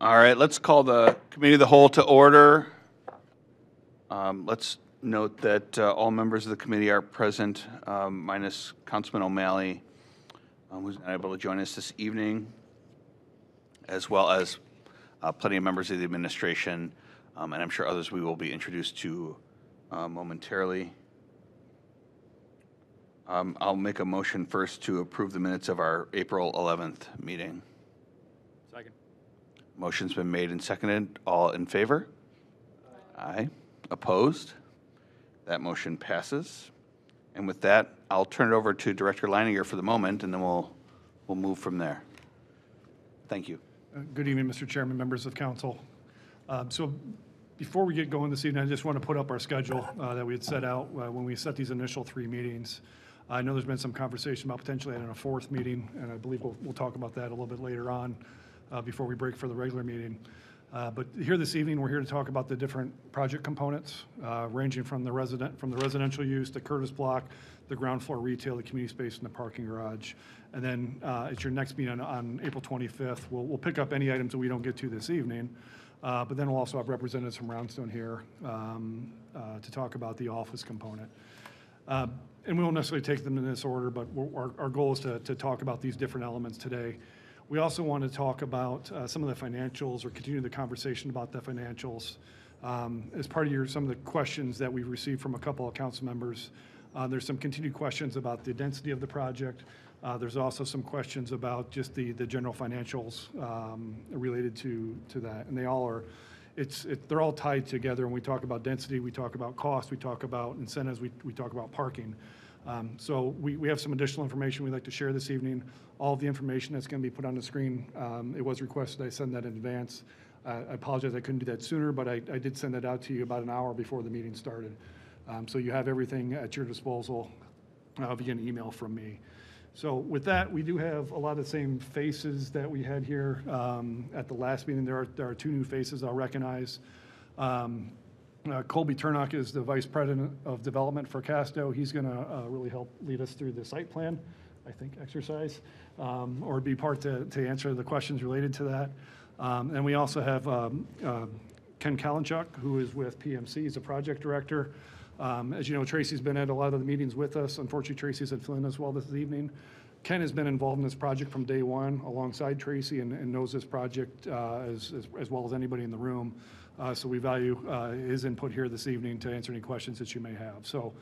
All right, let's call the committee of the whole to order. Um, Let's note that uh, all members of the committee are present, um, minus Councilman O'Malley, um, who's not able to join us this evening, as well as uh, plenty of members of the administration, um, and I'm sure others we will be introduced to uh, momentarily. Um, I'll make a motion first to approve the minutes of our April 11th meeting. Motion's been made and seconded. All in favor? Aye. Opposed? That motion passes. And with that, I'll turn it over to Director Leininger for the moment, and then we'll, we'll move from there. Thank you. Uh, Good evening, Mr. Chairman, members of council. Um, So before we get going this evening, I just want to put up our schedule uh, that we had set out uh, when we set these initial three meetings. I know there's been some conversation about potentially adding a fourth meeting, and I believe we'll, we'll talk about that a little bit later on uh, before we break for the regular meeting. Uh, But here this evening, we're here to talk about the different project components, uh, ranging from the resident, from the residential use, the Curtis Block, the ground floor retail, the community space, and the parking garage. And then uh, at your next meeting on, on April 25th, we'll, we'll pick up any items that we don't get to this evening. Uh, But then we'll also have representatives from Roundstone here um, uh, to talk about the office component. Uh, And we won't necessarily take them in this order, but we're- our, our goal is to, to talk about these different elements today. We also want to talk about uh, some of the financials or continue the conversation about the financials. Um, As part of your, some of the questions that we've received from a couple of council members, uh, there's some continued questions about the density of the project. Uh, There's also some questions about just the, the general financials um, related to, to that. And they all are, it's, it, they're all tied together. When we talk about density, we talk about cost, we talk about incentives, we, we talk about parking. Um, So we, we have some additional information we'd like to share this evening. All of the information that's going to be put on the screen, um, it was requested I send that in advance. Uh, I apologize I couldn't do that sooner, but I, I did send that out to you about an hour before the meeting started. Um, So you have everything at your disposal uh, via an email from me. So with that, we do have a lot of the same faces that we had here um, at the last meeting. There are, there are two new faces I'll recognize. Um, uh, Colby Turnock is the Vice President of Development for Casto. He's going to really help lead us through the site plan, I think, exercise, um, or be part to, to answer the questions related to that. Um, And we also have um, uh, Ken Kalinchuk, who is with PMC. He's a project director. Um, As you know, Tracy's been at a lot of the meetings with us. Unfortunately, Tracy's at Flynn as well this evening. Ken has been involved in this project from day one alongside Tracy and, and knows this project uh, as, as- as well as anybody in the room. Uh, So we value uh, his input here this evening to answer any questions that you may have. So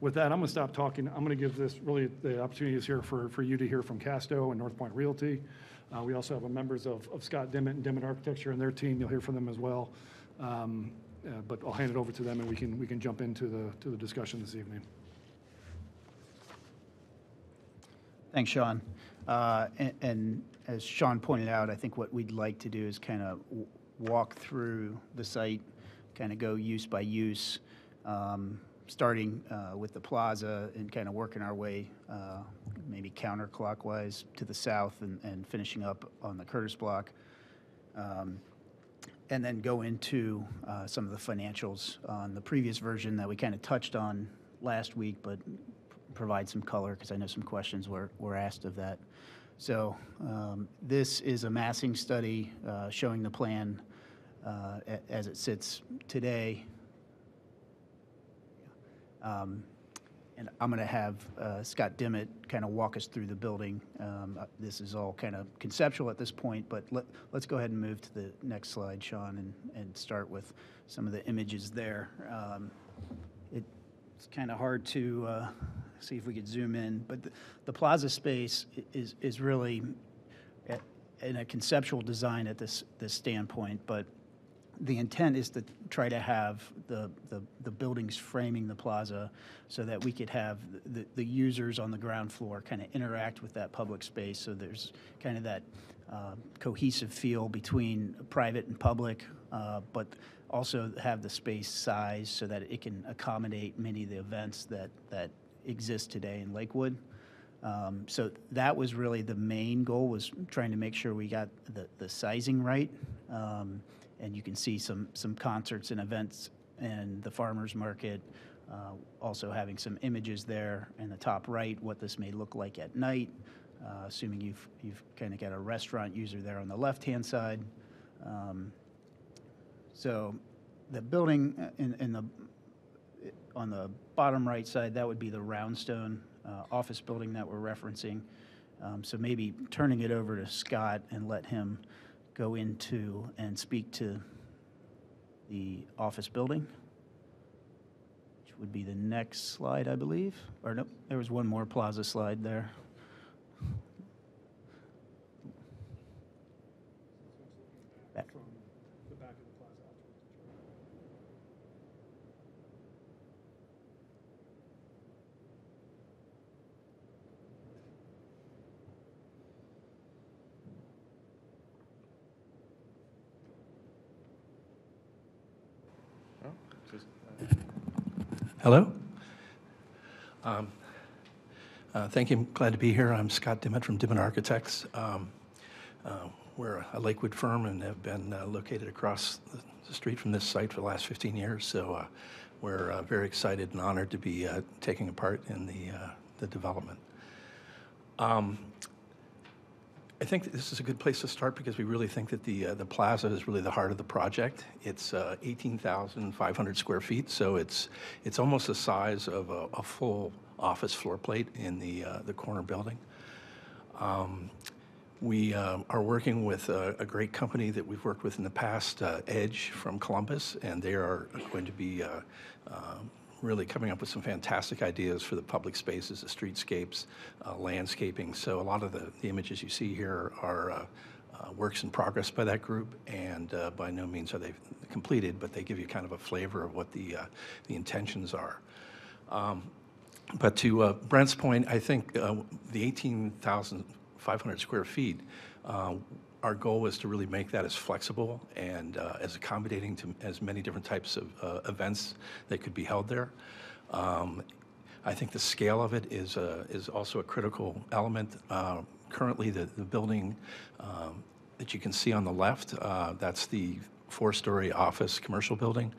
with that, I'm going to stop talking. I'm going to give this, really, the opportunity is here for, for you to hear from Casto and North Point Realty. Uh, We also have members of, of Scott Dimit and Dimit Architecture and their team. You'll hear from them as well. Um, uh, But I'll hand it over to them and we can, we can jump into the, to the discussion this evening. Thanks, Sean. Uh, a- And as Sean pointed out, I think what we'd like to do is kind of walk through the site, kind of go use by use, um, starting uh, with the plaza and kind of working our way uh, maybe counterclockwise to the south and and finishing up on the Curtis Block. Um, and then go into uh, some of the financials on the previous version that we kind of touched on last week, but provide some color, because I know some questions were, were asked of that. So um, this is a massing study uh, showing the plan uh, as it sits today. Um, And I'm going to have uh, Scott Dimit kind of walk us through the building. Um, uh, This is all kind of conceptual at this point, but let, let's go ahead and move to the next slide, Sean, and, and start with some of the images there. Um, It's kind of hard to uh, see if we could zoom in, but the- the plaza space is, is really in a conceptual design at this, this standpoint, but the intent is to try to have the, the, the buildings framing the plaza so that we could have the, the users on the ground floor kind of interact with that public space. So there's kind of that uh, cohesive feel between private and public, uh, but also have the space size so that it can accommodate many of the events that, that exist today in Lakewood. Um, So that was really the main goal, was trying to make sure we got the, the sizing right. Um, And you can see some, some concerts and events and the farmer's market, uh, also having some images there in the top right, what this may look like at night, uh, assuming you've, you've kind of got a restaurant user there on the left-hand side. Um, So the building uh, in, in the, on the bottom right side, that would be the roundstone uh, office building that we're referencing. Um, So maybe turning it over to Scott and let him go into and speak to the office building, which would be the next slide, I believe. Or nope, there was one more plaza slide there. Back. From the back of the plaza out towards the church. Hello. Um, uh, Thank you. Glad to be here. I'm Scott Dimit from Dimit Architects. Um, uh, We're a Lakewood firm and have been uh, located across the- street from this site for the last 15 years. So uh, we're uh, very excited and honored to be uh, taking a part in the uh, the development. Um, I think this is a good place to start because we really think that the, uh, the plaza is really the heart of the project. It's uh, 18,500 square feet, so it's, it's almost the size of a, a full office floor plate in the, uh, the corner building. Um, We um, are working with a, a great company that we've worked with in the past, uh, Edge from Columbus, and they are going to be uh, um, really coming up with some fantastic ideas for the public spaces, the streetscapes, uh, landscaping. So a lot of the, the images you see here are uh, uh, works in progress by that group, and uh, by no means are they completed, but they give you kind of a flavor of what the, uh, the intentions are. Um, but to uh, Brent's point, I think the 18,500 square feet, our goal was to really make that as flexible and uh, as accommodating to as many different types of uh, events that could be held there. Um, I think the scale of it is, uh, is also a critical element. Uh, Currently, the, the building um, that you can see on the left, uh, that's the four-story office commercial building.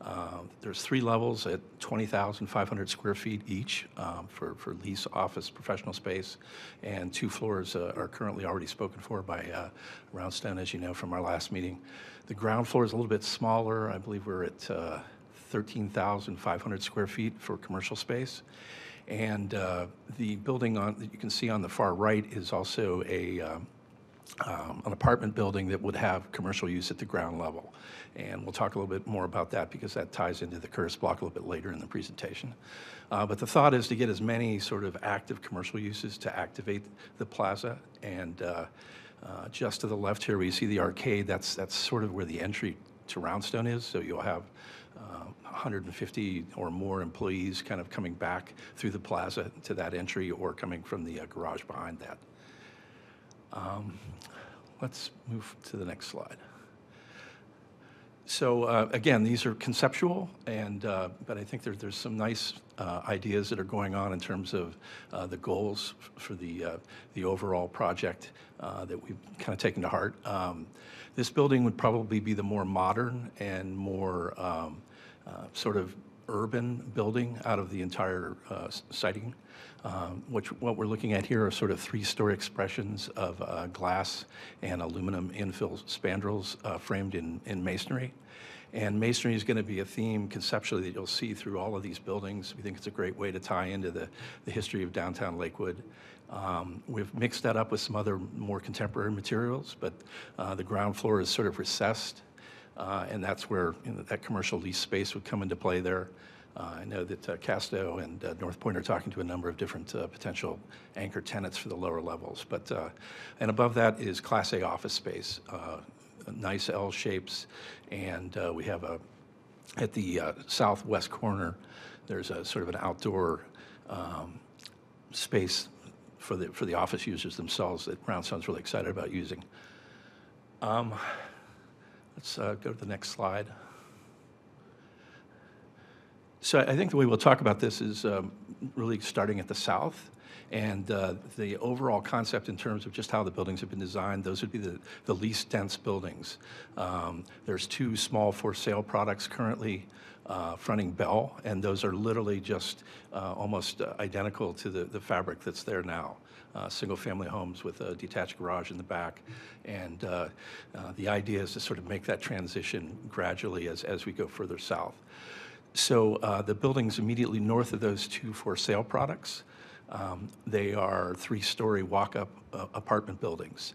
Uh, There's three levels at 20,500 square feet each um, for, for lease, office, professional space, and two floors uh, are currently already spoken for by uh, Roundstone, as you know from our last meeting. The ground floor is a little bit smaller. I believe we're at uh, 13,500 square feet for commercial space. And uh, the building on, that you can see on the far right is also a, um, um, an apartment building that would have commercial use at the ground level. And we'll talk a little bit more about that because that ties into the Curtis block a little bit later in the presentation. Uh, But the thought is to get as many sort of active commercial uses to activate the plaza. And uh, uh, just to the left here, where you see the arcade, that's, that's sort of where the entry to Roundstone is. So you'll have uh, 150 or more employees kind of coming back through the plaza to that entry or coming from the uh, garage behind that. Um, Let's move to the next slide. So uh, again, these are conceptual, and, uh, but I think there, there's some nice uh, ideas that are going on in terms of uh, the goals for the, uh, the overall project uh, that we've kind of taken to heart. Um, This building would probably be the more modern and more um, sort of urban building out of the entire siting. Um, Which, what we're looking at here are sort of three-story expressions of uh, glass and aluminum infill spandrels uh, framed in, in masonry. And masonry is going to be a theme conceptually that you'll see through all of these buildings. We think it's a great way to tie into the, the history of downtown Lakewood. Um, We've mixed that up with some other more contemporary materials, but uh, the ground floor is sort of recessed, uh, and that's where you know, that commercial lease space would come into play there. Uh, I know that uh, Casto and uh, North Point are talking to a number of different potential anchor tenants for the lower levels. But, and above that is Class A office space, nice L shapes, and we have a, at the southwest corner, there's a sort of an outdoor um, space for the, for the office users themselves that Roundstone's really excited about using. Um, Let's uh, go to the next slide. So I think the way we'll talk about this is um, really starting at the south. And uh, the overall concept in terms of just how the buildings have been designed, those would be the, the least dense buildings. Um, There's two small for sale products currently uh, fronting Bell, and those are literally just uh, almost uh, identical to the, the fabric that's there now. Uh, single-family homes with a detached garage in the back, and uh, uh, the idea is to sort of make that transition gradually as, as we go further south. So uh, the buildings immediately north of those two for sale products, um, they are three-story walk-up uh, apartment buildings.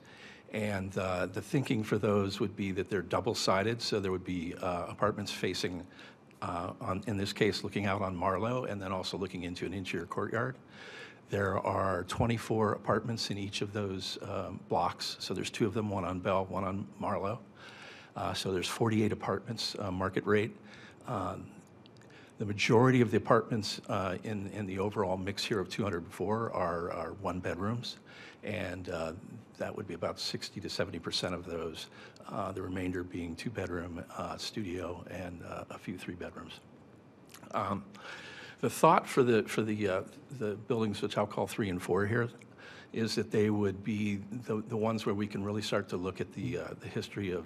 And uh, the thinking for those would be that they're double-sided, so there would be uh, apartments facing, uh, on, in this case, looking out on Marlowe, and then also looking into an interior courtyard. There are 24 apartments in each of those um, blocks, so there's two of them, one on Bell, one on Marlowe. Uh, So there's 48 apartments, market rate. The majority of the apartments uh, in, in the overall mix here of 204 are, are one bedrooms, and uh, that would be about 60 to 70 percent of those. Uh, the remainder being two bedroom, uh, studio, and uh, a few three bedrooms. Um, The thought for the, for the, uh, the buildings, which I'll call three and four here, is that they would be the, the ones where we can really start to look at the, the history of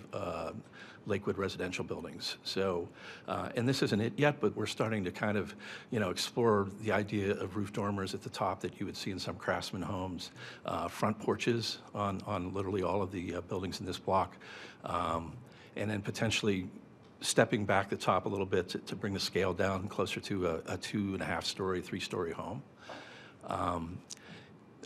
Lakewood residential buildings. So, uh, and this isn't it yet, but we're starting to kind of, you know, explore the idea of roof dormers at the top that you would see in some craftsman homes, uh, front porches on, on literally all of the uh, buildings in this block, um, and then potentially stepping back the top a little bit to, to bring the scale down closer to a, a two and a half story, three story home. Um,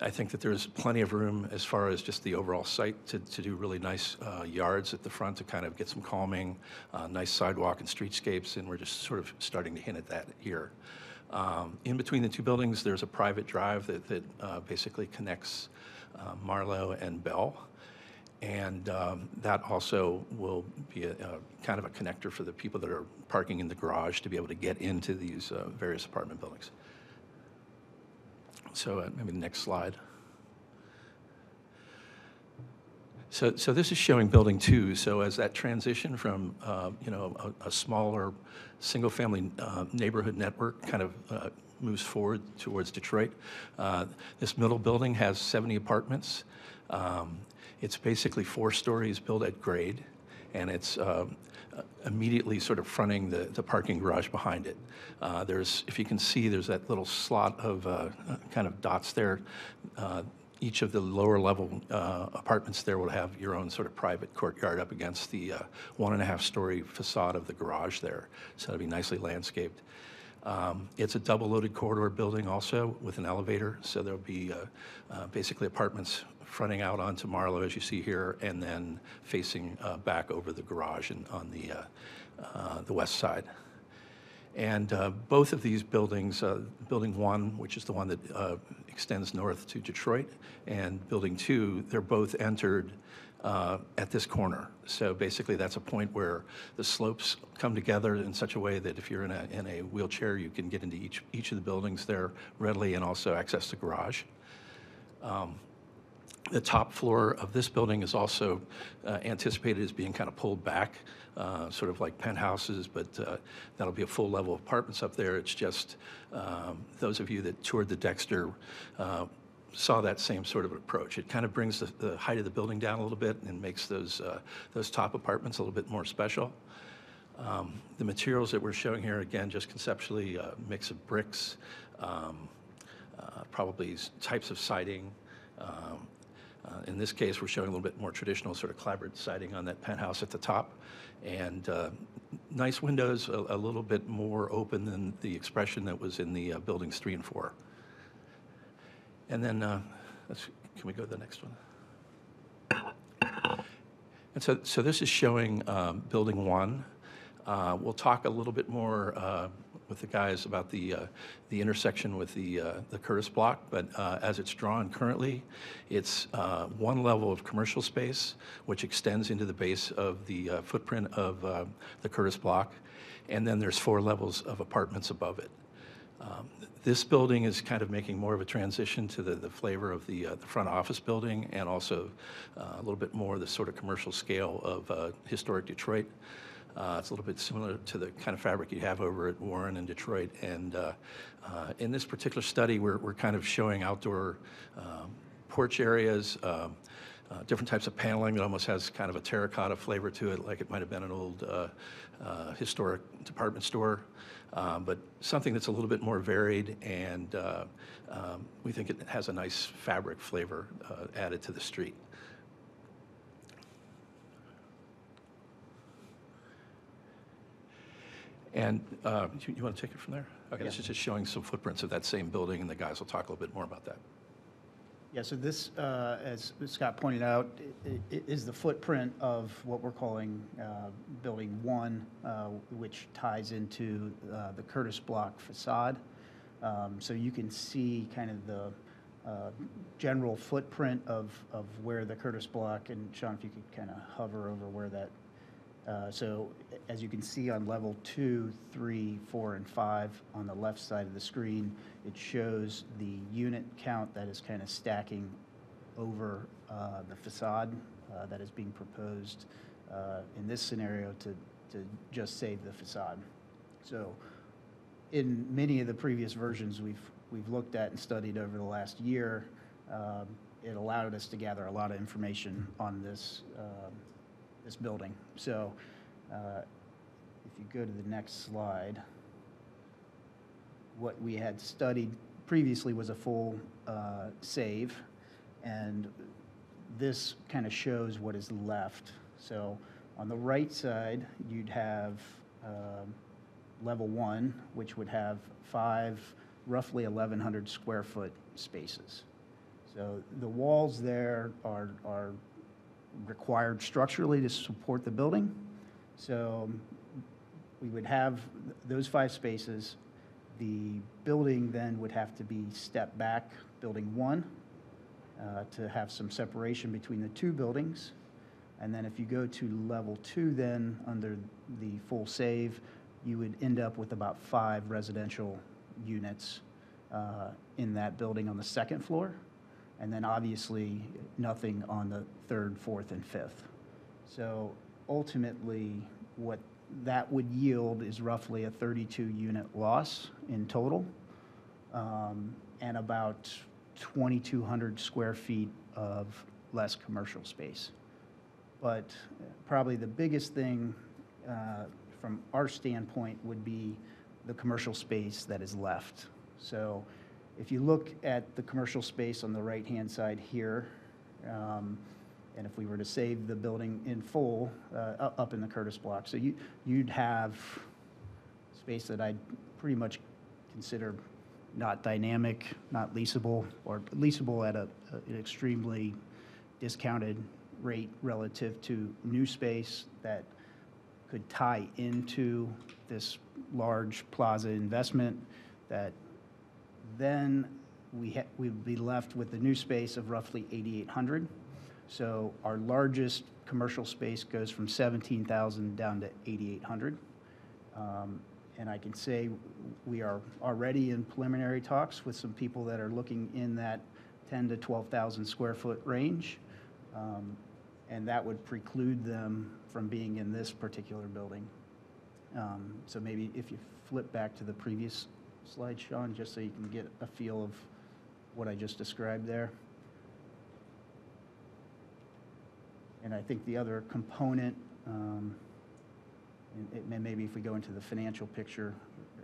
I think that there's plenty of room as far as just the overall site to, to do really nice uh, yards at the front to kind of get some calming, uh, nice sidewalk and streetscapes, and we're just sort of starting to hint at that here. Um, in between the two buildings, there's a private drive that, that uh, basically connects uh, Marlowe and Bell. And um, that also will be a, a kind of a connector for the people that are parking in the garage to be able to get into these uh, various apartment buildings. So uh, maybe the next slide. So, so this is showing building two. So as that transition from, uh, you know, a, a smaller, single-family uh, neighborhood network kind of uh, moves forward towards Detroit, uh, this middle building has 70 apartments. Um, it's basically four stories built at grade, and it's uh, immediately sort of fronting the, the parking garage behind it. Uh, there's, if you can see, there's that little slot of uh, uh, kind of dots there. Uh, each of the lower level uh, apartments there will have your own sort of private courtyard up against the uh, one and a half story facade of the garage there. So it'll be nicely landscaped. Um, It's a double-loaded corridor building also with an elevator, so there'll be basically apartments fronting out onto Marlowe, as you see here, and then facing uh, back over the garage and on the, uh, uh, the west side. And uh, both of these buildings, uh, Building 1, which is the one that extends north to Detroit, and Building 2, they're both entered uh, at this corner. So basically, that's a point where the slopes come together in such a way that if you're in a, in a wheelchair, you can get into each, each of the buildings there readily and also access the garage. The top floor of this building is also uh, anticipated as being kind of pulled back, uh, sort of like penthouses, but uh, that'll be a full level of apartments up there. It's just, um, those of you that toured the Dexter uh, saw that same sort of approach. It kind of brings the, the height of the building down a little bit and makes those, uh, those top apartments a little bit more special. Um, The materials that we're showing here, again, just conceptually, a mix of bricks, um, uh, probably types of siding. Um, uh, In this case, we're showing a little bit more traditional sort of clapboard siding on that penthouse at the top. And uh, nice windows, a a little bit more open than the expression that was in the uh, buildings three and four. And then, uh, can we go to the next one? And so, so this is showing um, Building 1. Uh, We'll talk a little bit more uh, with the guys about the, uh, the intersection with the, uh, the Curtis Block, but uh, as it's drawn currently, it's uh, one level of commercial space, which extends into the base of the uh, footprint of uh, the Curtis Block, and then there's four levels of apartments above it. Um, This building is kind of making more of a transition to the, the flavor of the, uh, the front office building and also uh, a little bit more the sort of commercial scale of uh, historic Detroit. Uh, It's a little bit similar to the kind of fabric you have over at Warren and Detroit. And uh, uh, in this particular study, we're, we're kind of showing outdoor um, porch areas, um, uh, different types of paneling. that almost has kind of a terracotta flavor to it, like it might have been an old uh, uh, historic department store. Um, But something that's a little bit more varied, and um, we think it has a nice fabric flavor added to the street. And uh, you, you want to take it from there? Okay, this is just showing some footprints of that same building, and the guys will talk a little bit more about that. Yeah, so this, uh, as Scott pointed out, i- i- is the footprint of what we're calling uh, Building 1, uh, which ties into uh, the Curtis Block facade. Um, So you can see kind of the uh, general footprint of, of where the Curtis Block, and Sean, if you could kind of hover over where that, uh, so as you can see on level two, three, four, and five on the left side of the screen, it shows the unit count that is kind of stacking over uh, the facade uh, that is being proposed uh, in this scenario to, to just save the facade. So in many of the previous versions we've, we've looked at and studied over the last year, um, it allowed us to gather a lot of information on this, um, this building. So uh, if you go to the next slide, what we had studied previously was a full uh, save, and this kind of shows what is left. So on the right side, you'd have um, level one, which would have five, roughly 1,100 square foot spaces. So the walls there are, are required structurally to support the building. So we would have those five spaces. The building then would have to be stepped back, building one, uh, to have some separation between the two buildings. And then if you go to level two then, under the full save, you would end up with about five residential units uh, in that building on the second floor. And then obviously, nothing on the third, fourth, and fifth. So ultimately, what that would yield is roughly a 32-unit loss in total, um, and about 2,200 square feet of less commercial space. But probably the biggest thing uh, from our standpoint would be the commercial space that is left. So if you look at the commercial space on the right-hand side here, um, and if we were to save the building in full, uh, up in the Curtis Block, so you, you'd have space that I'd pretty much consider not dynamic, not leasable, or leasable at a, an extremely discounted rate relative to new space that could tie into this large plaza investment that then we ha, we'd be left with the new space of roughly 8,800. So our largest commercial space goes from 17,000 down to 8,800. Um, And I can say we are already in preliminary talks with some people that are looking in that 10 to 12,000 square foot range. Um, And that would preclude them from being in this particular building. Um, So maybe if you flip back to the previous slide, Sean, just so you can get a feel of what I just described there. And I think the other component, um, maybe if we go into the financial picture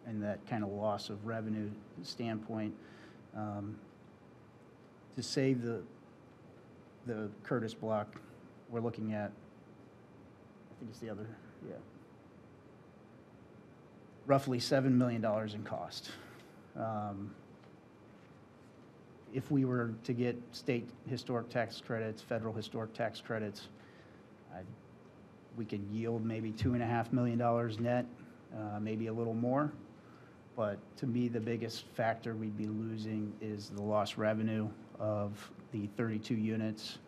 and that kind of loss of revenue standpoint, um, to save the, the Curtis block, we're looking at, I think it's the other, yeah, roughly $7 million in cost. Um, If we were to get state historic tax credits, federal historic tax credits, I- we could yield maybe $2.5 million net, uh, maybe a little more. But to me, the biggest factor we'd be losing is the lost revenue of the 32 units.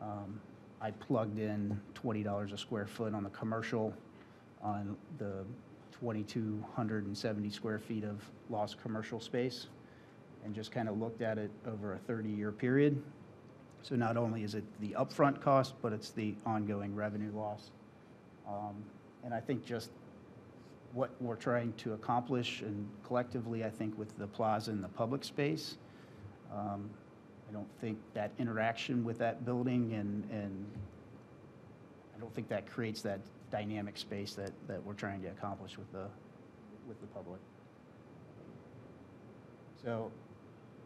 Um, I plugged in $20 a square foot on the commercial, on the 2,270 square feet of lost commercial space, and just kind of looked at it over a 30-year period. So not only is it the upfront cost, but it's the ongoing revenue loss. Um, And I think just what we're trying to accomplish, and collectively, I think with the plaza and the public space, um, I don't think that interaction with that building and, and I don't think that creates that dynamic space that, that we're trying to accomplish with the, with the public. So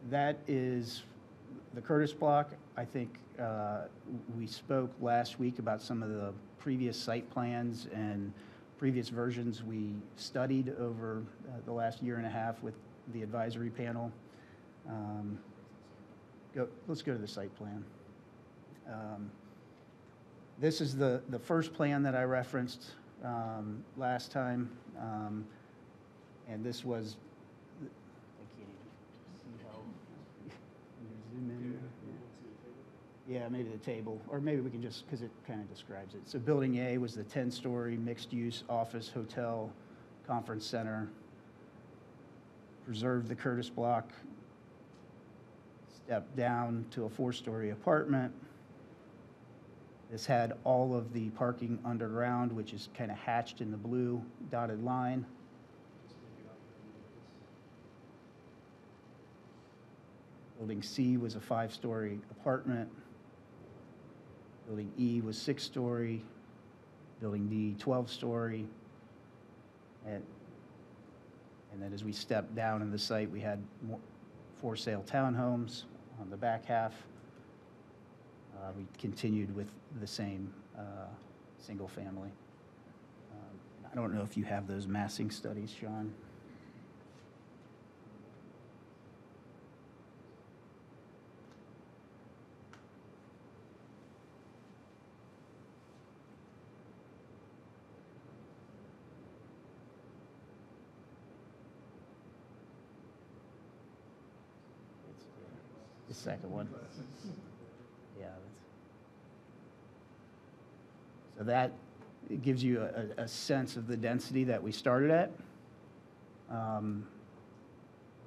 that is the Curtis Block. I think uh, we spoke last week about some of the previous site plans and previous versions we studied over uh, the last year and a half with the advisory panel. Um, Go, let's go to the site plan. Um, This is the, the first plan that I referenced um, last time. um, And this was, I can't even see how, zoom in. Yeah, maybe the table, or maybe we can just, because it kind of describes it. So Building A was the 10-story mixed-use office, hotel, conference center. Preserved the Curtis Block. Stepped down to a four-story apartment. This had all of the parking underground, which is kind of hatched in the blue dotted line. Building C was a five-story apartment. Building E was six-story. Building D, 12-story. And, and then as we stepped down in the site, we had more for-sale townhomes on the back half. Uh, We continued with the same uh, single-family. Um, I don't know if you have those massing studies, Sean. The second one. Yeah. that's- So that gives you a, a sense of the density that we started at. Um,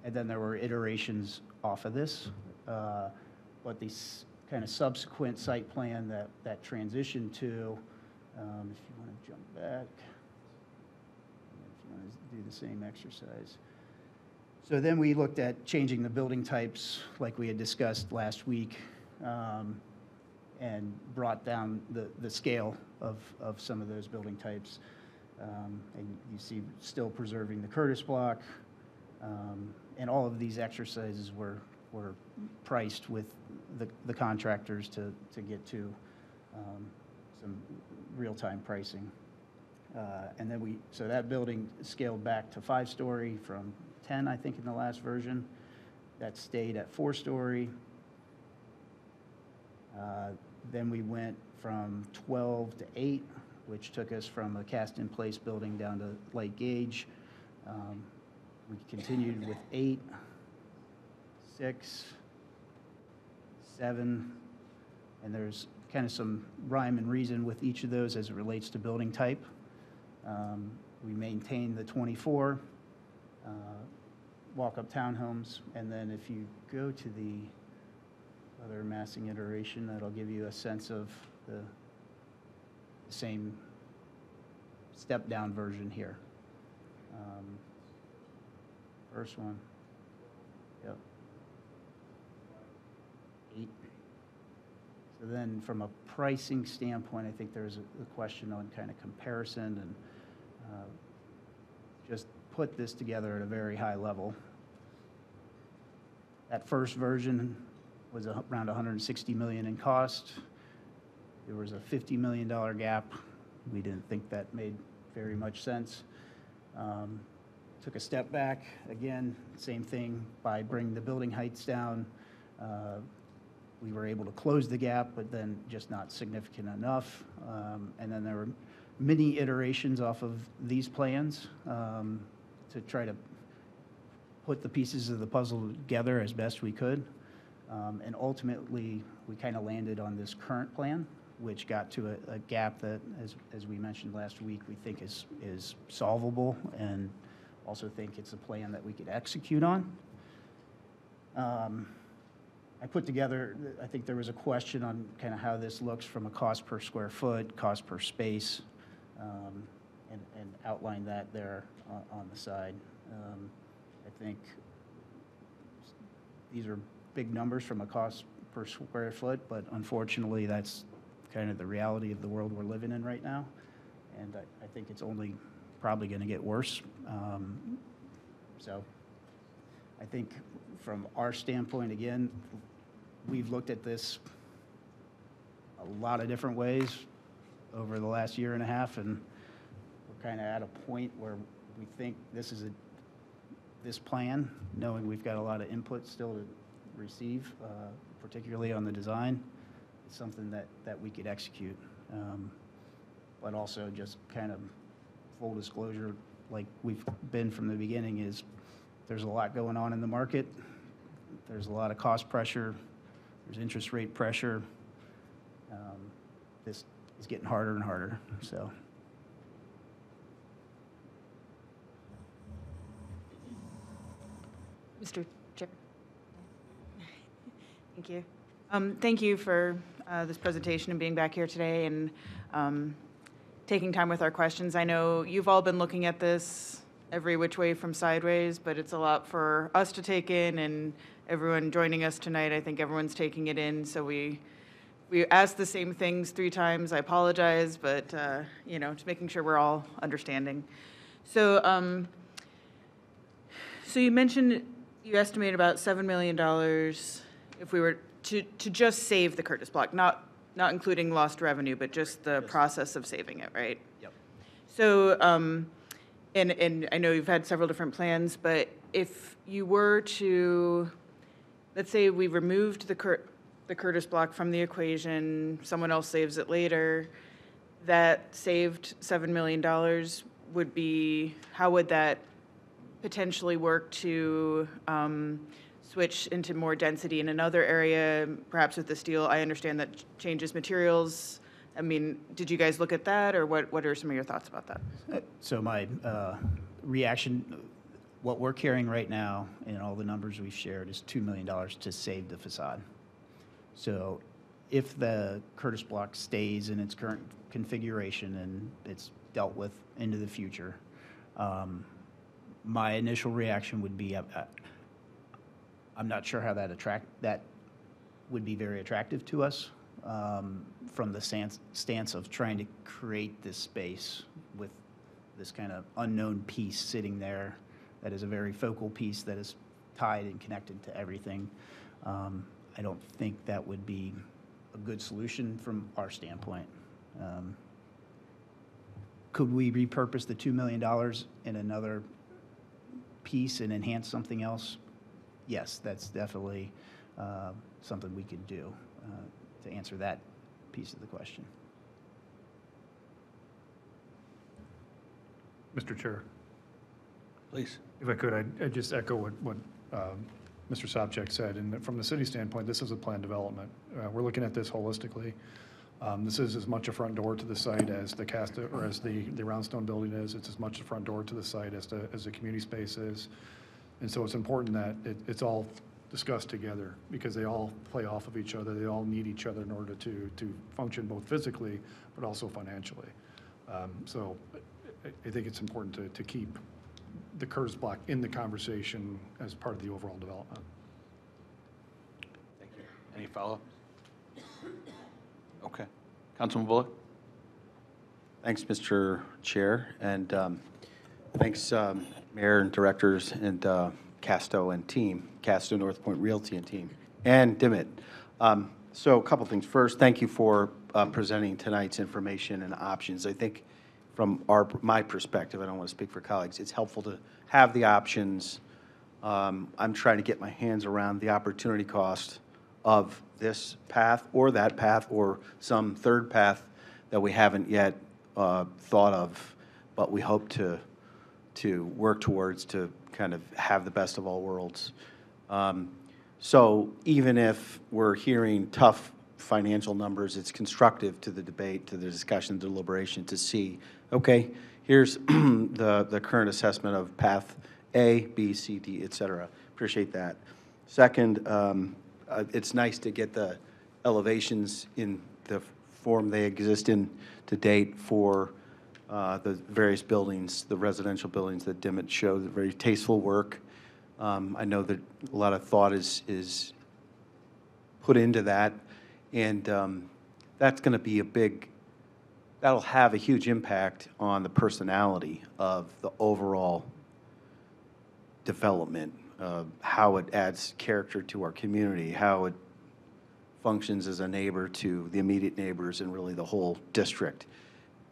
And then there were iterations off of this. Uh, But the kind of subsequent site plan that, that transitioned to, um, if you want to jump back, if you want to do the same exercise. So then we looked at changing the building types, like we had discussed last week, um, and brought down the, the scale of, of some of those building types. Um, And you see, still preserving the Curtis block. Um, And all of these exercises were, were priced with the, the contractors to, to get to um, some real-time pricing. Uh, And then we, so that building scaled back to five-story from 10, I think, in the last version. That stayed at four-story. Uh, Then we went from 12 to 8, which took us from a cast-in-place building down to light gauge. Um, We continued with 8, 6, 7, and there's kind of some rhyme and reason with each of those as it relates to building type. Um, We maintained the 24 uh, walk-up townhomes, and then if you go to the other massing iteration, that'll give you a sense of the same step-down version here. Um, First one. Yep. Eight. So then, from a pricing standpoint, I think there's a a question on kind of comparison and uh, just put this together at a very high level. That first version was around 160 million in cost. There was a $50 million gap. We didn't think that made very much sense. Um, Took a step back, again, same thing, by bringing the building heights down. uh, We were able to close the gap, but then just not significant enough. Um, And then there were many iterations off of these plans um, to try to put the pieces of the puzzle together as best we could. Um, And ultimately, we kind of landed on this current plan, which got to a, a gap that, as, as we mentioned last week, we think is, is solvable and also think it's a plan that we could execute on. Um, I put together, I think there was a question on kind of how this looks from a cost per square foot, cost per space, um, and, and outline that there on, on the side. Um, I think these are big numbers from a cost per square foot, but unfortunately, that's kind of the reality of the world we're living in right now. And I, I think it's only probably going to get worse. Um, So I think from our standpoint, again, we've looked at this a lot of different ways over the last year and a half, and we're kind of at a point where we think this is a, this plan, knowing we've got a lot of input still to receive, uh, particularly on the design, is something that, that we could execute. Um, But also just kind of full disclosure, like we've been from the beginning, is there's a lot going on in the market. There's a lot of cost pressure, there's interest rate pressure. Um, This is getting harder and harder, so. Mr. Thank you. Um, Thank you for uh, this presentation and being back here today and um, taking time with our questions. I know you've all been looking at this every which way from sideways, but it's a lot for us to take in and everyone joining us tonight, I think everyone's taking it in. So we, we asked the same things three times. I apologize, but, uh, you know, just making sure we're all understanding. So, um, so you mentioned you estimate about $7 million if we were to, to just save the Curtis block, not, not including lost revenue, but just the process of saving it, right? Yep. So, um, and, and I know you've had several different plans, but if you were to, let's say we removed the Cur, the Curtis block from the equation, someone else saves it later, that saved $7 million would be, how would that potentially work to um, switch into more density in another area, perhaps with the steel? I understand that changes materials. I mean, did you guys look at that, or what, what are some of your thoughts about that? Uh, So my uh, reaction, what we're carrying right now, and all the numbers we've shared, is $2 million to save the facade. So if the Curtis block stays in its current configuration and it's dealt with into the future, um, my initial reaction would be, uh, uh, I'm not sure how that attract, that would be very attractive to us um, from the stance, stance of trying to create this space with this kind of unknown piece sitting there that is a very focal piece that is tied and connected to everything. Um, I don't think that would be a good solution from our standpoint. Um, Could we repurpose the $2 million in another piece and enhance something else? Yes, that's definitely uh, something we could do uh, to answer that piece of the question. Mr. Chair, Please. if I could, I'd I'd just echo what, what um, Mr. Sobchak said. And from the city standpoint, this is a planned development. Uh, We're looking at this holistically. Um, This is as much a front door to the site as the cast, or as the, the Roundstone building is. It's as much a front door to the site as the, as the community space is. And so it's important that it, it's all discussed together because they all play off of each other. They all need each other in order to, to function both physically, but also financially. Um, So I, I think it's important to, to keep the Curtis block in the conversation as part of the overall development. Thank you. Any follow-up? Okay. Councilman Bullock? Thanks, Mr. Chair, and um, thanks, um, Mayor and Directors and uh, Casto and team, Casto North Point Realty and team, and Dimit. Um, So a couple things. First, thank you for uh, presenting tonight's information and options. I think from our, my perspective, I don't want to speak for colleagues, it's helpful to have the options. Um, I'm trying to get my hands around the opportunity cost of this path or that path or some third path that we haven't yet uh, thought of, but we hope to, to work towards to kind of have the best of all worlds. Um, So even if we're hearing tough financial numbers, it's constructive to the debate, to the discussion, deliberation, to see, okay, here's the, the current assessment of path A, B, C, D, et cetera. Appreciate that. Second, um, uh, it's nice to get the elevations in the form they exist in to date for uh, the various buildings, the residential buildings that Dimit showed, very tasteful work. Um, I know that a lot of thought is, is put into that. And um, that's going to be a big, that'll have a huge impact on the personality of the overall development, uh, how it adds character to our community, how it functions as a neighbor to the immediate neighbors and really the whole district.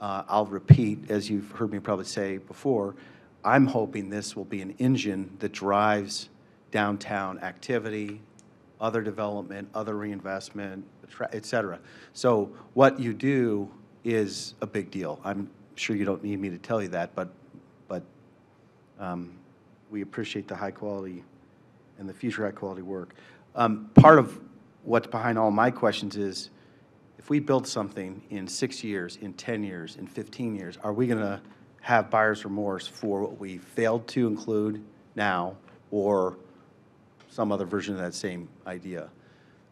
Uh, I'll repeat, as you've heard me probably say before, I'm hoping this will be an engine that drives downtown activity, other development, other reinvestment, et cetera. So what you do is a big deal. I'm sure you don't need me to tell you that, but, but um, we appreciate the high quality and the future high quality work. Um, Part of what's behind all my questions is, if we build something in six years, in 10 years, in 15 years, are we going to have buyer's remorse for what we failed to include now or some other version of that same idea?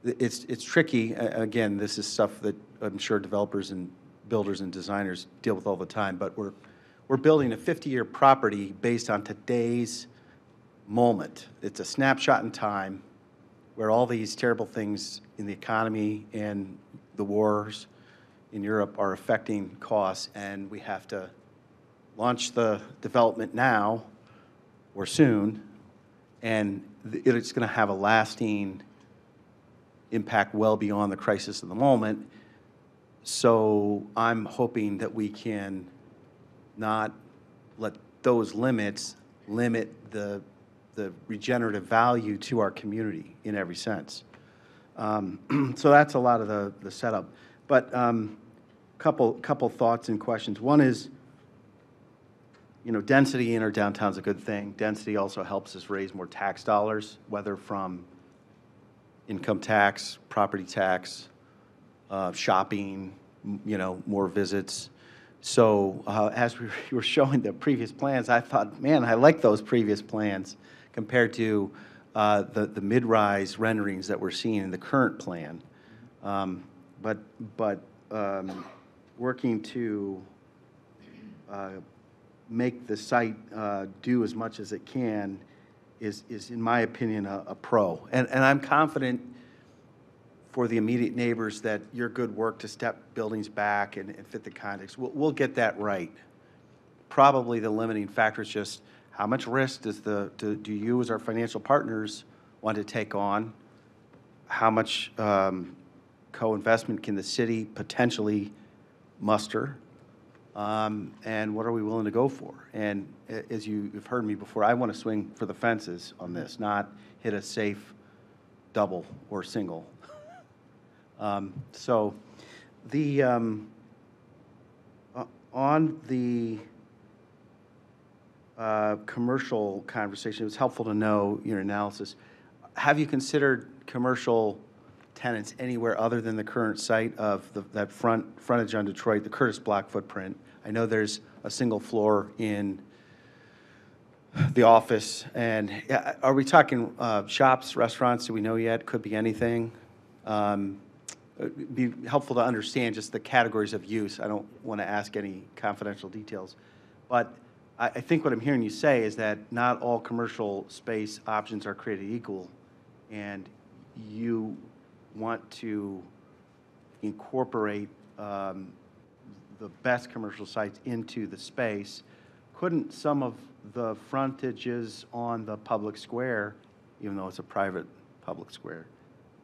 It's, it's tricky. Again, this is stuff that I'm sure developers and builders and designers deal with all the time, but we're, we're building a 50-year property based on today's moment. It's a snapshot in time where all these terrible things in the economy and the wars in Europe are affecting costs, and we have to launch the development now or soon, and it's going to have a lasting impact well beyond the crisis of the moment. So I'm hoping that we can not let those limits limit the, the regenerative value to our community in every sense. Um, So that's a lot of the, the setup. But um, couple, couple thoughts and questions. One is, you know, density in our downtown is a good thing. Density also helps us raise more tax dollars, whether from income tax, property tax, uh, shopping, you know, more visits. So uh, as we were showing the previous plans, I thought, man, I like those previous plans compared to uh, the, the mid-rise renderings that we're seeing in the current plan. Um, But, but um, working to uh, make the site uh, do as much as it can is, is, in my opinion, a, a pro. And, and I'm confident for the immediate neighbors that your good work to step buildings back and, and fit the context, we'll, we'll get that right. Probably the limiting factor is just how much risk does the, do, do you as our financial partners want to take on? How much um, co-investment can the city potentially muster? Um, And what are we willing to go for? And as you- you've heard me before, I want to swing for the fences on this, not hit a safe double or single. Um, So the, um, on the uh, commercial conversation, it was helpful to know your analysis. Have you considered commercial tenants anywhere other than the current site of the- that front, frontage on Detroit, the Curtis Block footprint? I know there's a single floor in the office, and are we talking uh, shops, restaurants, do we know yet? Could be anything. Um, It'd be helpful to understand just the categories of use. I don't want to ask any confidential details. But I, I think what I'm hearing you say is that not all commercial space options are created equal, and you want to incorporate um, the best commercial sites into the space. Couldn't some of the frontages on the public square, even though it's a private public square,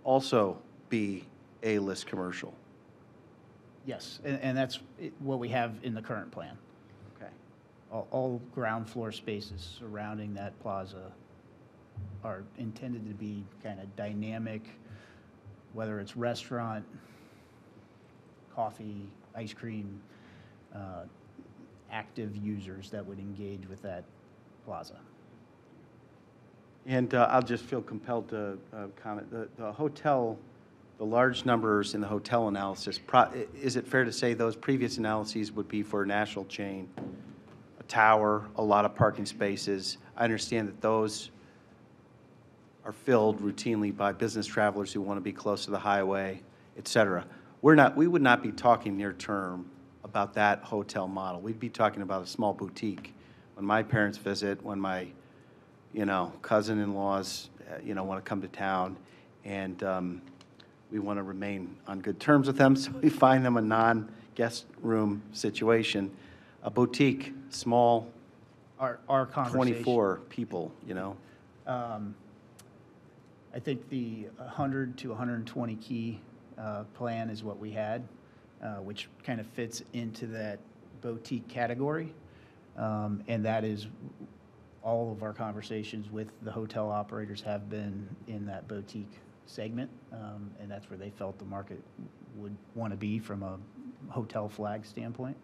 also be A-list commercial? Yes, and, and that's what we have in the current plan. All, all ground floor spaces surrounding that plaza are intended to be kind of dynamic, whether it's restaurant, coffee, ice cream, uh, active users that would engage with that plaza. And uh, I'll just feel compelled to uh, comment, the, the hotel, the large numbers in the hotel analysis, is it fair to say those previous analyses would be for a national chain? Tower, a lot of parking spaces. I understand that those are filled routinely by business travelers who want to be close to the highway, et cetera. We're not, we would not be talking near-term about that hotel model. We'd be talking about a small boutique. When my parents visit, when my, you know, cousin-in-laws, uh, you know, want to come to town, and um, we want to remain on good terms with them, so we find them a non-guest room situation, a boutique, small, Our, our conversation. 24 people, you know? Um, I think the 100 to 120 key uh, plan is what we had, uh, which kind of fits into that boutique category. Um, And that is, all of our conversations with the hotel operators have been in that boutique segment. um, And that's where they felt the market would want to be from a hotel flag standpoint.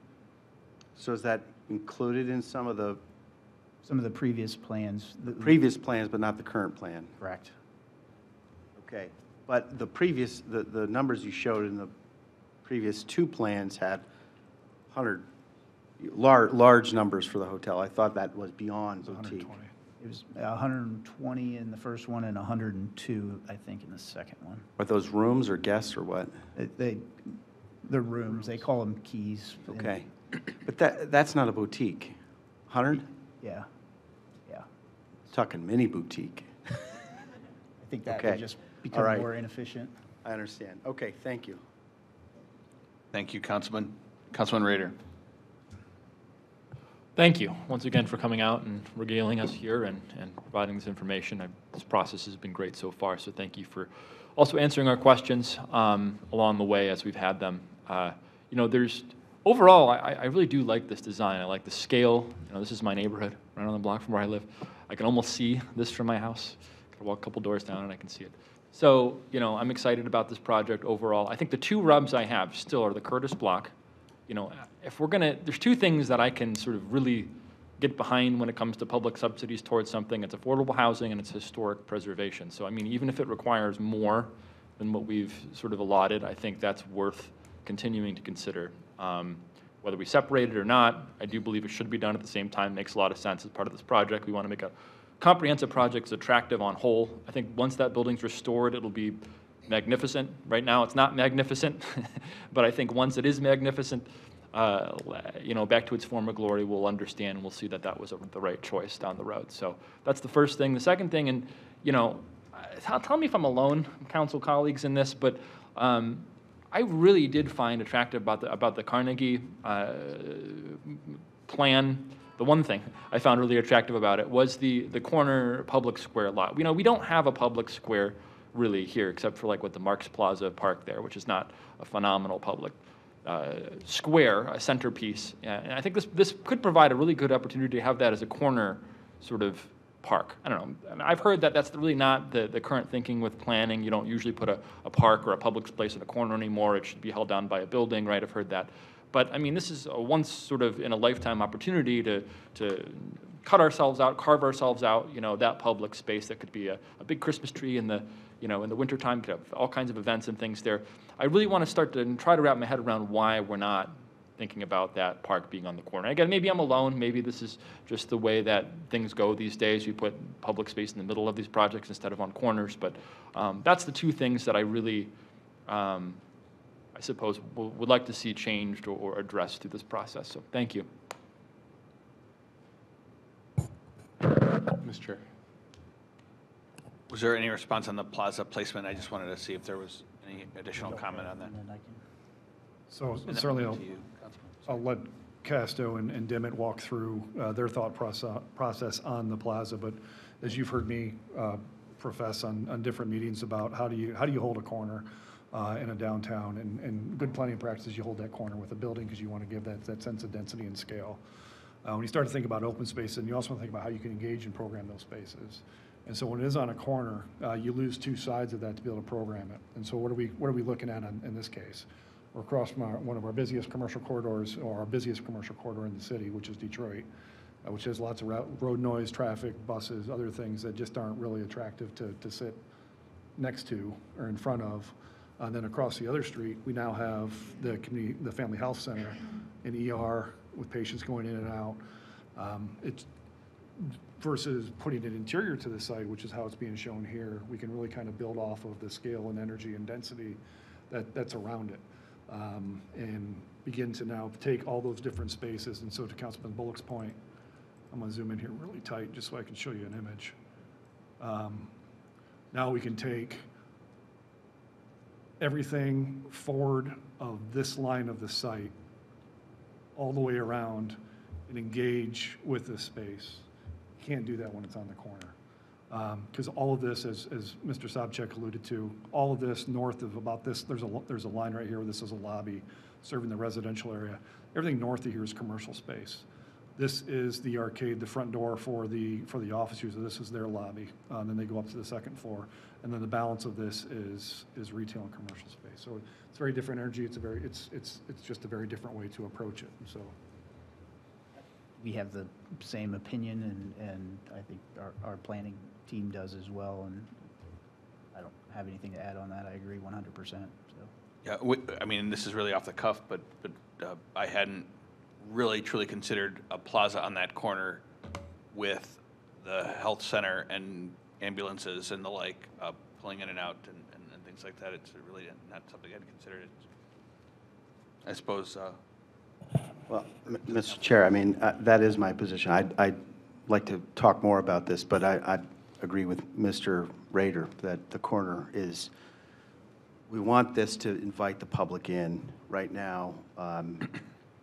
So is that included in some of the Some of the previous plans. the- previous plans, but not the current plan? Correct. Okay, but the previous, the, the numbers you showed in the previous two plans had 100, large, large numbers for the hotel. I thought that was beyond boutique. 120. It was 120 in the first one and 102, I think, in the second one. Are those rooms or guests or what? They- They, the rooms, they call them keys. Okay, but that, that's not a boutique. 100? Yeah, yeah. Talking mini boutique. I think that Okay. would just All become right. more inefficient. I understand. Okay, thank you. Thank you, Councilman. Councilman Rader. Thank you once again for coming out and regaling us here and, and providing this information. I- This process has been great so far, so thank you for also answering our questions um, along the way as we've had them. Uh, You know, there's, overall, I, I really do like this design. I like the scale. You know, this is my neighborhood, right on the block from where I live. I can almost see this from my house. I can walk a couple doors down and I can see it. So, you know, I'm excited about this project overall. I think the two rubs I have still are the Curtis block you know, if we're gonna, there's two things that I can sort of really get behind when it comes to public subsidies towards something. It's affordable housing and it's historic preservation. So I mean, even if it requires more than what we've sort of allotted, I think that's worth continuing to consider. Um, Whether we separate it or not, I do believe it should be done at the same time. Makes a lot of sense as part of this project. We want to make a comprehensive project that's attractive on whole. I think once that building's restored, it'll be magnificent. Right now, it's not magnificent, but I think once it is magnificent, uh, you know, back to its former glory, we'll understand, and we'll see that that was a- the right choice down the road. So that's the first thing. The second thing, and, you know, tell, tell me if I'm alone, council colleagues, in this, but um, I really did find attractive about the, about the Carnegie uh, plan, the one thing I found really attractive about it was the, the corner public square lot. You know, we don't have a public square really here, except for like with the Marks Plaza Park there, which is not a phenomenal public uh, square, a centerpiece. And I think this, this could provide a really good opportunity to have that as a corner sort of park. I don't know. Mean, I've heard that that's really not the, the current thinking with planning. You don't usually put a, a park or a public space in a corner anymore. It should be held down by a building, right? I've heard that. But I mean, this is a once sort of in a lifetime opportunity to, to cut ourselves out, carve ourselves out, you know, that public space that could be a, a big Christmas tree in the, you know, in the wintertime, could have all kinds of events and things there. I really want to start to and try to wrap my head around why we're not thinking about that park being on the corner. Again, maybe I'm alone, maybe this is just the way that things go these days. We put public space in the middle of these projects instead of on corners, but um, that's the two things that I really, um, I suppose, w- would like to see changed or- or addressed through this process. So, thank you. Mr. Chair. Was there any response on the plaza placement? I just wanted to see if there was any additional comment on that. And then I can- So And then certainly, I'll, to you, Councilman. I'll let Casto and and Dimit walk through uh, their thought process, process on the plaza, but as you've heard me uh, profess on, on different meetings about how do you, how do you hold a corner uh, in a downtown? And, and good planning practices, you hold that corner with a building because you want to give that, that sense of density and scale. Uh, When you start to think about open space, and you also want to think about how you can engage and program those spaces. And so when it is on a corner, uh, you lose two sides of that to be able to program it. And so what are we, what are we looking at in, in this case? We're across our, one of our busiest commercial corridors, or our busiest commercial corridor in the city, which is Detroit, uh, which has lots of route, road noise, traffic, buses, other things that just aren't really attractive to, to sit next to or in front of. And then across the other street, we now have the community, the Family Health Center, an ER with patients going in and out. Um, It's, versus putting it interior to the site, which is how it's being shown here, we can really kind of build off of the scale and energy and density that, that's around it. Um, And begin to now take all those different spaces. And so to Councilman Bullock's point, I'm gonna zoom in here really tight, just so I can show you an image. Um, Now we can take everything forward of this line of the site, all the way around, and engage with this space. Can't do that when it's on the corner. Because all of this, as, as Mr. Sobchak alluded to, all of this north of about this, there's a, there's a line right here where this is a lobby serving the residential area. Everything north of here is commercial space. This is the arcade, the front door for the, for the office user. This is their lobby. Um, Then they go up to the second floor. And then the balance of this is, is retail and commercial space. So it's very different energy. It's a very, it's, it's, it's just a very different way to approach it. So We have the same opinion, and, and I think our, our planning team does as well, and I don't have anything to add on that. I agree 100%, so. Yeah, we- I mean, this is really off the cuff, but, but uh, I hadn't really truly considered a plaza on that corner with the health center and ambulances and the like, uh, pulling in and out and, and and things like that. It's really not something I'd considered. I suppose, uh, Well, M- Mr. Chair, I mean, uh, that is my position. I'd, I'd like to talk more about this, but I, I agree with Mr. Rader that the corner is, we want this to invite the public in. Right now, um,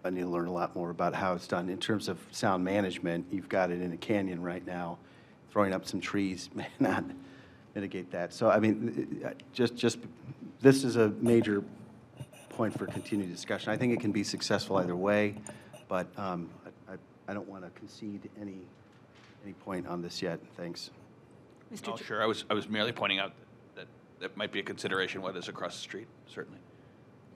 I need to learn a lot more about how it's done. In terms of sound management, you've got it in a canyon right now. Throwing up some trees may not mitigate that. So, I mean, uh, just, just, this is a major point for continued discussion. I think it can be successful either way, but um, I, I don't want to concede any, any point on this yet. Thanks. Mr. oh, Ch- sure, I was, I was merely pointing out that that might be a consideration what is across the street, certainly.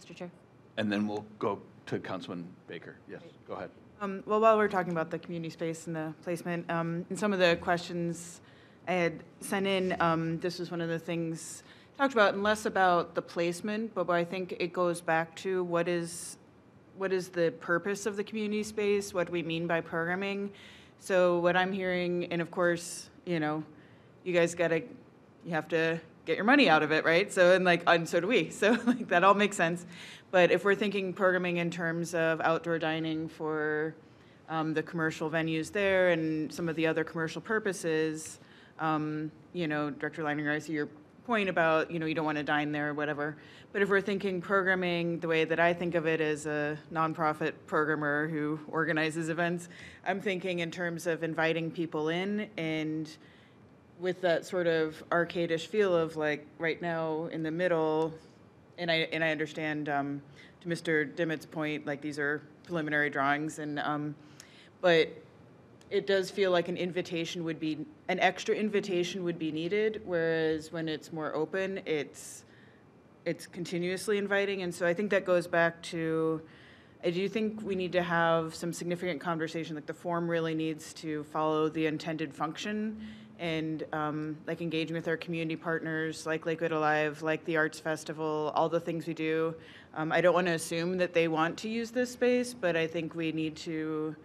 Mr. Chair? And then we'll go to Councilman Baker. Yes, go ahead. Um, Well, while we're talking about the community space and the placement, um, and some of the questions I had sent in, um, this was one of the things talked about, and less about the placement, but I think it goes back to what is, what is the purpose of the community space? What do we mean by programming? So what I'm hearing, and of course, you know, you guys gotta, you have to get your money out of it, right? So, and like, and so do we. So like, that all makes sense. But if we're thinking programming in terms of outdoor dining for um, the commercial venues there and some of the other commercial purposes, um, you know, Director Leininger, I see your point about, you know, you don't want to dine there or whatever. But if we're thinking programming, the way that I think of it as a nonprofit programmer who organizes events, I'm thinking in terms of inviting people in and with that sort of arcadish feel of like right now in the middle, and I, and I understand, um, to Mr. Dimit's point, like these are preliminary drawings and, um, but it does feel like an invitation would be, an extra invitation would be needed, whereas when it's more open, it's, it's continuously inviting. And so I think that goes back to, I do think we need to have some significant conversation, like the form really needs to follow the intended function and um, like engaging with our community partners, like Lakewood Alive, like the Arts Festival, all the things we do. Um, I don't want to assume that they want to use this space, but I think we need to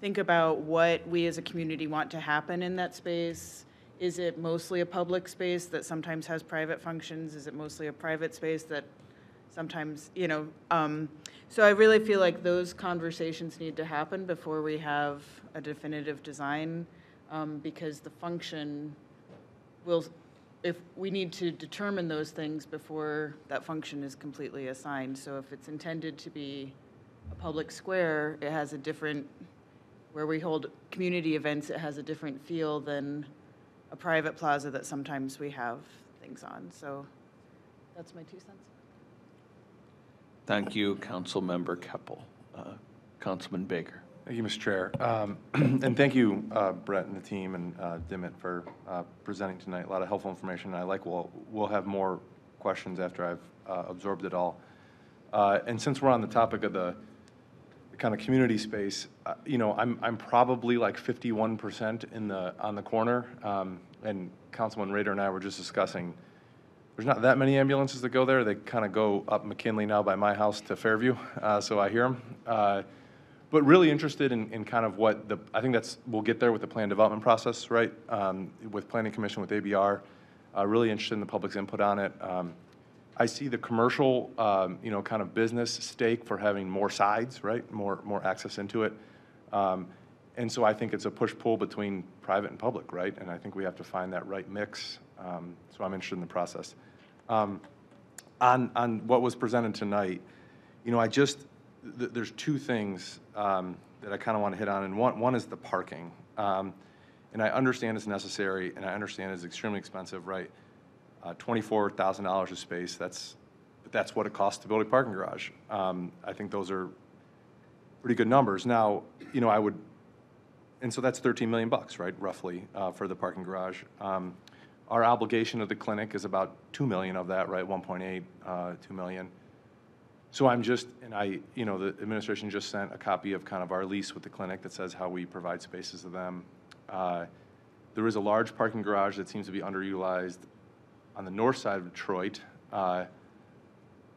think about what we as a community want to happen in that space. Is it mostly a public space that sometimes has private functions? Is it mostly a private space that sometimes, you know, um, so I really feel like those conversations need to happen before we have a definitive design, um, because the function will, if, we need to determine those things before that function is completely assigned. So if it's intended to be a public square, it has a different, where we hold community events, it has a different feel than a private plaza that sometimes we have things on. So that's my two cents. Thank you, Councilmember Kepple. Uh, Councilman Baker. Thank you, Mr. Chair. Um, And thank you, uh, Brett and the team and uh, Dimit for uh, presenting tonight. A lot of helpful information. I like, we'll, we'll have more questions after I've uh, absorbed it all. Uh, And since we're on the topic of the kind of community space, uh, you know, I'm, I'm probably like 51% in the, on the corner. Um, And Councilman Rader and I were just discussing, there's not that many ambulances that go there. They kind of go up McKinley now by my house to Fairview, so I hear them. But really interested in, in kind of what the, I think that's, we'll get there with the plan development process, right? Um, With Planning Commission, with ABR, uh, really interested in the public's input on it. Um, I see the commercial, um, you know, kind of business stake for having more sides, right? More, more access into it. Um, And so I think it's a push-pull between private and public, right? And I think we have to find that right mix. Um, So I'm interested in the process. Um, on, on what was presented tonight, you know, I just, th- there's two things um, that I kind of want to hit on, and one, one is the parking. Um, And I understand it's necessary, and I understand it's extremely expensive, right? Uh, $24,000 a space, that's, that's what it costs to build a parking garage. Um, I think those are pretty good numbers. Now, you know, I would, and so that's 13 million bucks, right, roughly, uh, for the parking garage. Um, Our obligation of the clinic is about 2 million of that, right, 1.8, uh, 2 million. So I'm just, and I, you know, the administration just sent a copy of kind of our lease with the clinic that says how we provide spaces to them. Uh, There is a large parking garage that seems to be underutilized on the north side of Detroit. uh,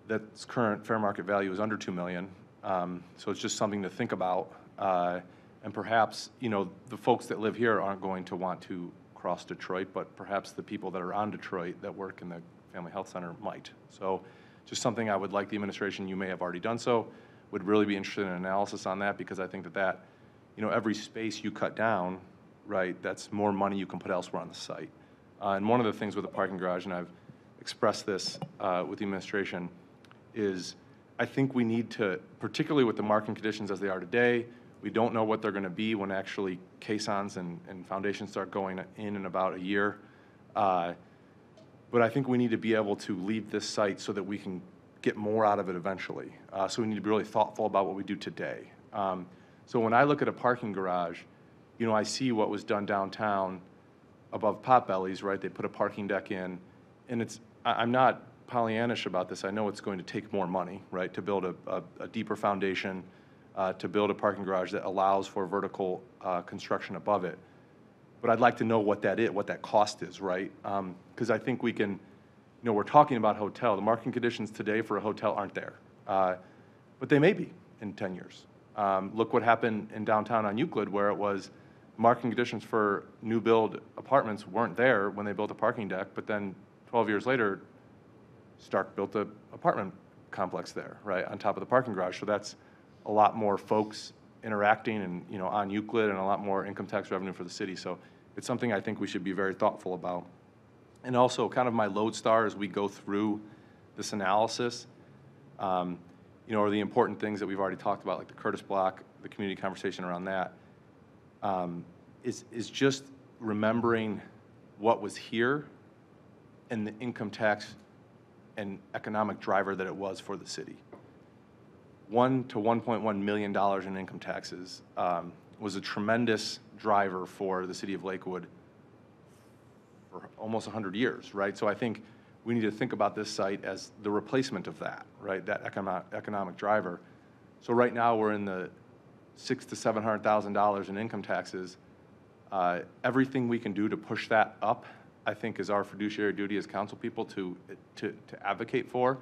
That's current fair market value is under 2 million. Um, So it's just something to think about. Uh, And perhaps, you know, the folks that live here aren't going to want to cross Detroit, but perhaps the people that are on Detroit that work in the Family Health Center might. So just something I would like the administration, you may have already done so, would really be interested in analysis on that because I think that that, you know, every space you cut down, right, that's more money you can put elsewhere on the site. Uh, And one of the things with the parking garage, and I've expressed this uh, with the administration, is I think we need to, particularly with the marking conditions as they are today, we don't know what they're going to be when actually caissons and, and foundations start going in in about a year. Uh, But I think we need to be able to leave this site so that we can get more out of it eventually. Uh, So we need to be really thoughtful about what we do today. Um, So when I look at a parking garage, you know, I see what was done downtown above Potbelly's, right? They put a parking deck in, and it's, I, I'm not Pollyannish about this. I know it's going to take more money, right, to build a, a, a deeper foundation, uh, to build a parking garage that allows for vertical, uh, construction above it. But I'd like to know what that is, what that cost is, right? Because I think we can, you know, we're talking about hotel. The marking conditions today for a hotel aren't there. Uh, But they may be in 10 years. Um, Look what happened in downtown on Euclid, where it was, marking conditions for new build apartments weren't there when they built a parking deck, but then 12 years later, Stark built a apartment complex there, right, on top of the parking garage. So that's a lot more folks interacting and, you know, on Euclid and a lot more income tax revenue for the city. So it's something I think we should be very thoughtful about. And also, kind of my lodestar as we go through this analysis, um, you know, are the important things that we've already talked about, like the Curtis Block, the community conversation around that, um, is, is just remembering what was here and the income tax and economic driver that it was for the city. One to $1.1 million in income taxes um, was a tremendous driver for the city of Lakewood for almost 100 years, right? So I think we need to think about this site as the replacement of that, right? That economic, economic driver. So right now, we're in the six to $700,000 in income taxes. Uh, Everything we can do to push that up, I think, is our fiduciary duty as council people to, to, to advocate for.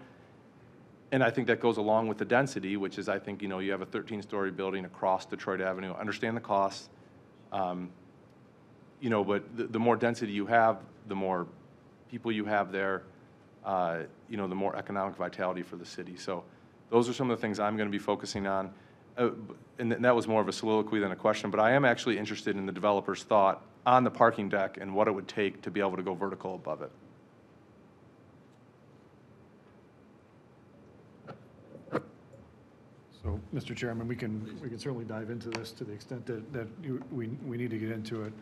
And I think that goes along with the density, which is, I think, you know, you have a 13-story building across Detroit Avenue. Understand the costs. Um, You know, but the, the more density you have, the more people you have there, uh, you know, the more economic vitality for the city. So those are some of the things I'm going to be focusing on. Uh, And th- that was more of a soliloquy than a question, but I am actually interested in the developer's thought on the parking deck and what it would take to be able to go vertical above it. So, Mr. Chairman, we can, we can certainly dive into this to the extent that, that you- we, we need to get into it.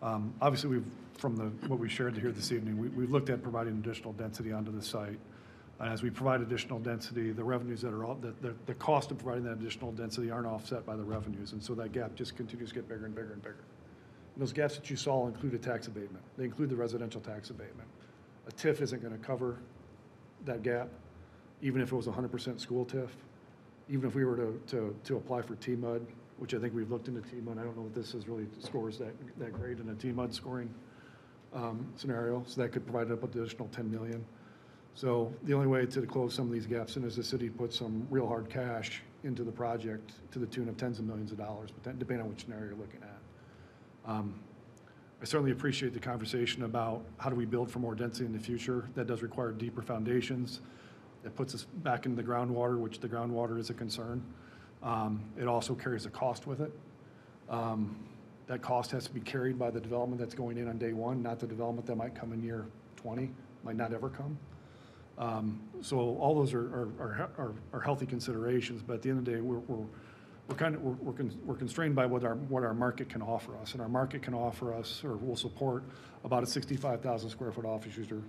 Um, Obviously, we've, from the, what we shared here this evening, we, we've looked at providing additional density onto the site. And as we provide additional density, the revenues that are, all- the, the, the cost of providing that additional density aren't offset by the revenues. And so that gap just continues to get bigger and bigger and bigger. And those gaps that you saw include a tax abatement. They include the residential tax abatement. A TIF isn't going to cover that gap, even if it was hundred percent school TIF even if we were to, to, to apply for T-MUD, which I think we've looked into T-MUD, I don't know if this is really scores that, that great in a T-MUD scoring um, scenario, so that could provide up additional 10 million. So the only way to close some of these gaps in is the city put some real hard cash into the project to the tune of tens of millions of dollars, depending on which scenario you're looking at. Um, I certainly appreciate the conversation about how do we build for more density in the future. That does require deeper foundations. It puts us back into the groundwater, which the groundwater is a concern. Um, It also carries a cost with it. Um, That cost has to be carried by the development that's going in on day one, not the development that might come in year 20, might not ever come. Um, So all those are, are- are, are, healthy considerations, but at the end of the day, we're, we're, we're kind of, we're, we're con- we're constrained by what our, what our market can offer us. And our market can offer us, or will support about a 65,000 square foot office user.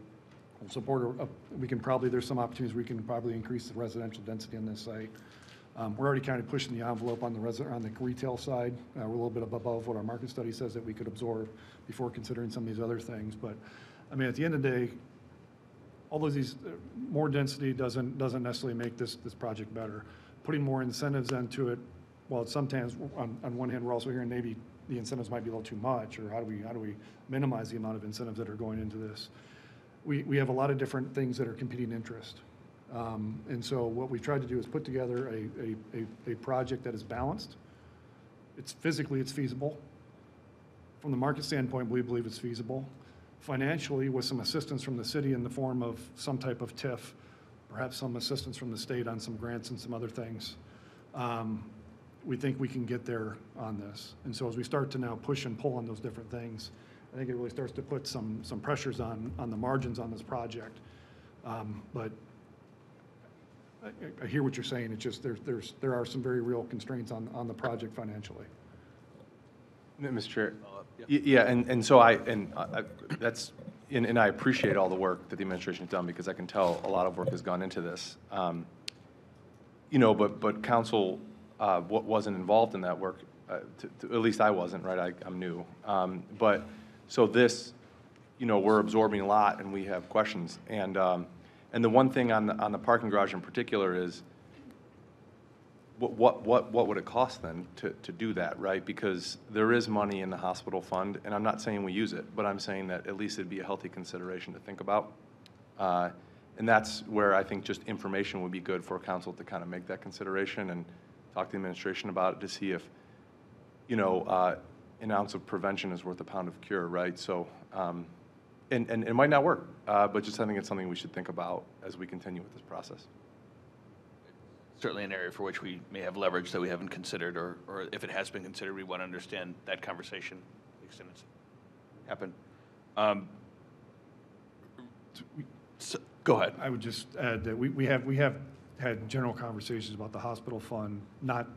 Support, a- a- we can probably, there's some opportunities we can probably increase the residential density on this site. Um, We're already kind of pushing the envelope on the resi, on the retail side. Uh, We're a little bit above what our market study says that we could absorb before considering some of these other things. But, I mean, at the end of the day, all of these, uh, more density doesn't, doesn't necessarily make this, this project better. Putting more incentives into it, well, sometimes, on, on one hand, we're also hearing maybe the incentives might be a little too much, or how do we, how do we minimize the amount of incentives that are going into this? We, we have a lot of different things that are competing interest. Um, And so what we've tried to do is put together a, a, a, a project that is balanced. It's physically, it's feasible. From the market standpoint, we believe it's feasible. Financially, with some assistance from the city in the form of some type of TIF, perhaps some assistance from the state on some grants and some other things, um, we think we can get there on this. And so as we start to now push and pull on those different things, I think it really starts to put some, some pressures on, on the margins on this project. Um, But I, I- I hear what you're saying, it's just, there's, there's, there are some very real constraints on, on the project financially. Mr. Chair? Y- Yeah, and, and so I, and I, I- that's, and, and I appreciate all the work that the administration has done, because I can tell a lot of work has gone into this. Um, You know, but, but council, uh, wa- wasn't involved in that work, uh, to, to- at least I wasn't, right, I, I'm new. Um, But, so this, you know, we're absorbing a lot, and we have questions. And, um, and the one thing on the, on the parking garage in particular is, what, what, what, what would it cost then to, to do that, right? Because there is money in the hospital fund, and I'm not saying we use it, but I'm saying that at least it'd be a healthy consideration to think about. Uh, And that's where I think just information would be good for council to kind of make that consideration and talk to the administration about it to see if, you know, uh, an ounce of prevention is worth a pound of cure, right? So, um, and, and it might not work, uh, but just I think it's something we should think about as we continue with this process. Certainly an area for which we may have leverage that we haven't considered, or, or if it has been considered, we want to understand that conversation, to the extent it's happened. Um, s- Go ahead. I would just add that we, we have, we have had general conversations about the hospital fund, not,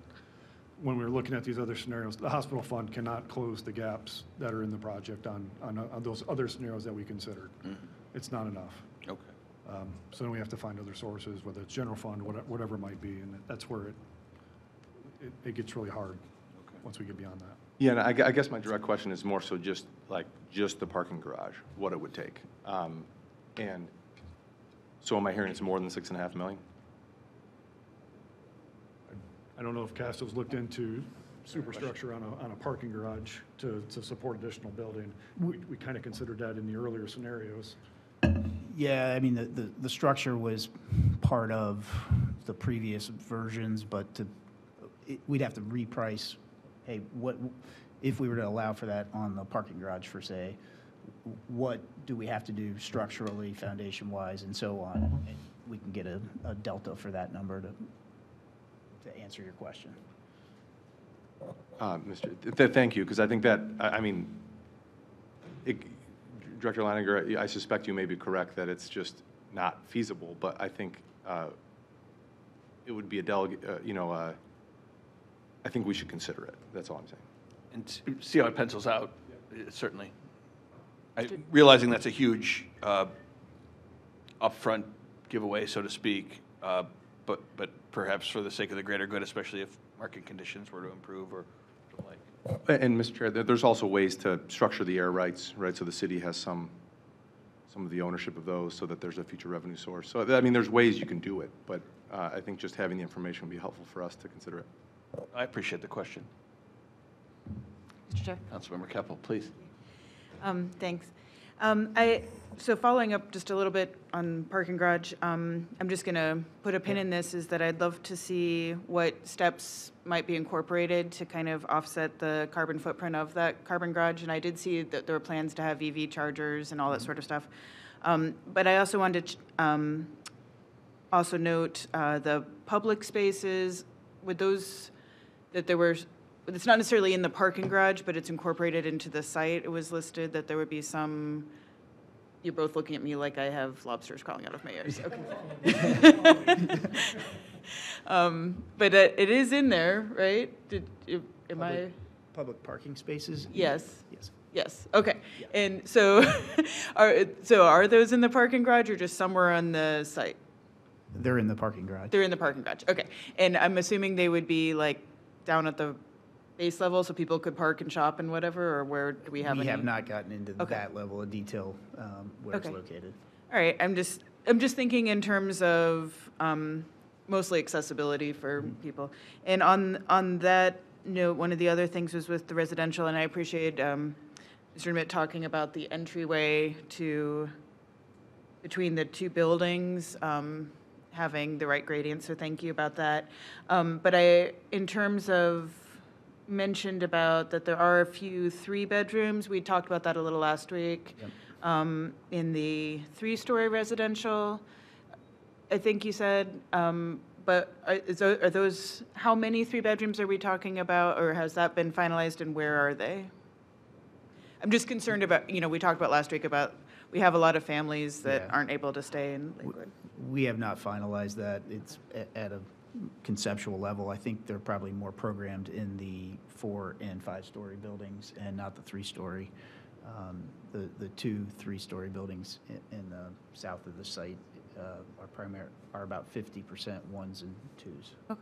when we were looking at these other scenarios, the hospital fund cannot close the gaps that are in the project on, on, on those other scenarios that we considered. It's not enough. Okay. Um, So then we have to find other sources, whether it's general fund, whate- whatever it might be, and that's where it, it, it gets really hard, okay. once we get beyond that. Yeah, and I, I guess my direct question is more so just, like, just the parking garage, what it would take. Um, And so am I hearing it's more than six and a half million? I don't know if Casto's looked into superstructure on a, on a parking garage to, to support additional building. We, we kind of considered that in the earlier scenarios. Yeah, I mean, the, the, the structure was part of the previous versions, but to, it- we'd have to reprice, hey, what, if we were to allow for that on the parking garage for say, what do we have to do structurally, foundation-wise, and so on? And we can get a, a delta for that number to, to answer your question. Uh, Mr., th- th- thank you, because I think that, I, I mean, it- Director Leininger, I suspect you may be correct that it's just not feasible, but I think uh, it would be a delegate, uh, you know, uh, I think we should consider it, that's all I'm saying. And see how it pencils out, uh, certainly. I- Realizing that's a huge uh, upfront giveaway, so to speak, uh, but, but perhaps for the sake of the greater good, especially if market conditions were to improve or the like. And, Mr. Chair, there's also ways to structure the air rights, right, so the city has some, some of the ownership of those, so that there's a future revenue source. So, I mean, there's ways you can do it, but uh, I think just having the information would be helpful for us to consider it. I appreciate the question. Mr. Chair. Councilmember Kepple, please. Um, Thanks. Um, I, so following up just a little bit on parking garage, um, I'm just going to put a pin in this, is that I'd love to see what steps might be incorporated to kind of offset the carbon footprint of that carbon garage. And I did see that there were plans to have EV chargers and all that sort of stuff. Um, But I also wanted to um, also note uh, the public spaces, would those, that there were, it's not necessarily in the parking garage, but it's incorporated into the site. It was listed that there would be some you're both looking at me like I have lobsters crawling out of my ears. Okay. Um, But it it is in there, right? Did, am I? Public- Public parking spaces? Yes. Yes. Yes, okay. And so, are, so are those in the parking garage or just somewhere on the site? They're in the parking garage. They're in the parking garage, okay. And I'm assuming they would be like down at the base level so people could park and shop and whatever, or where do we have any? We have not gotten into Okay. that level of detail um, where it's Okay. located. All right, I'm just, I'm just thinking in terms of um, mostly accessibility for people. And on, on that note, one of the other things was with the residential, and I appreciate um, Mr. Schmidt talking about the entryway to, between the two buildings, um, having the right gradient, so thank you about that. Um, But I, in terms of, mentioned about that there are a few three-bedrooms, we talked about that a little last week. Um, In the three-story residential, I think you said, um, but are is tho- are those, how many three bedrooms are we talking about, or has that been finalized, and where are they? I'm just concerned about, you know, we talked about last week about, we have a lot of families that Yeah. aren't able to stay in Lakewood. We have not finalized that. It's at a conceptual level. I think they're probably more programmed in the four and five-story buildings and not the three-story. Um, The, the two three-story buildings in the south of the site uh, are primary, are about 50% ones and twos. Okay.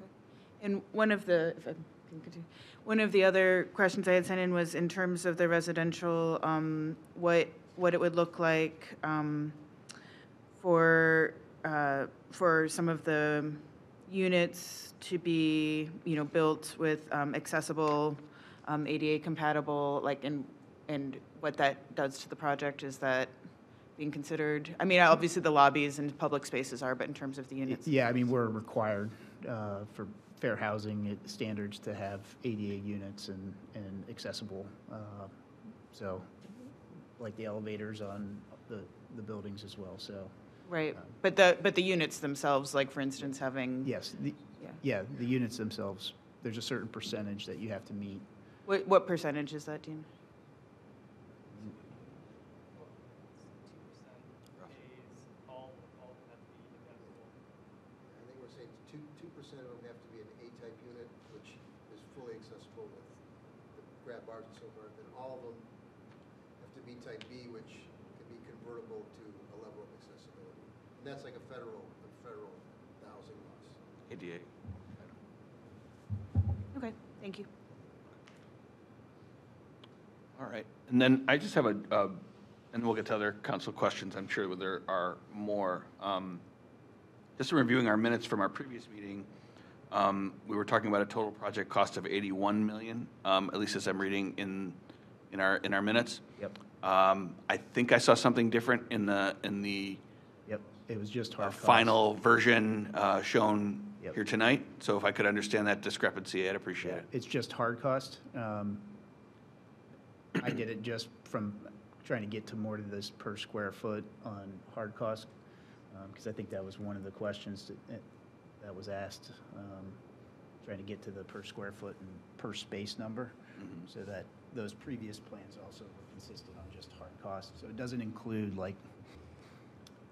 And one of the, if I can continue, one of the other questions I had sent in was in terms of the residential, um, what, what it would look like um, for, uh, for some of the units to be, you know, built with um, accessible, um, ADA compatible, like, and, and what that does to the project, is that being considered? I mean, obviously the lobbies and public spaces are, but in terms of the units? Yeah, I mean, we're required uh, for fair housing standards to have ADA units and, and accessible. uh, So, like the elevators on the, the buildings as well, so, Right, um, but the, but the units themselves, like for instance, having. yes, the, Yeah. yeah, the units themselves, there's a certain percentage that you have to meet. What, what percentage is that, Dean? I think we're saying two, two percent of them have to be an A-type unit, which is fully accessible with the grab bars and so forth, and all of them have to be type B, which can be convertible to a level of accessibility. And that's like a federal, a federal housing laws. ADA. Okay, thank you. All right. And then I just have a, uh, and we'll get to other council questions. I'm sure there are more. Um, Just in reviewing our minutes from our previous meeting, um, we were talking about a total project cost of 81 million, um, at least as I'm reading in, in our, in our minutes. Yep. Um, I think I saw something different in the, in the Yep, it was just hard costs. final version uh, shown Yep. here tonight. So if I could understand that discrepancy, I'd appreciate it. It's just hard cost. Um, I did it just from trying to get to more to this per square foot on hard cost, because I think that was one of the questions that, that was asked, um, trying to get to the per square foot and per space number, so that those previous plans also were consistent on just hard cost. So it doesn't include like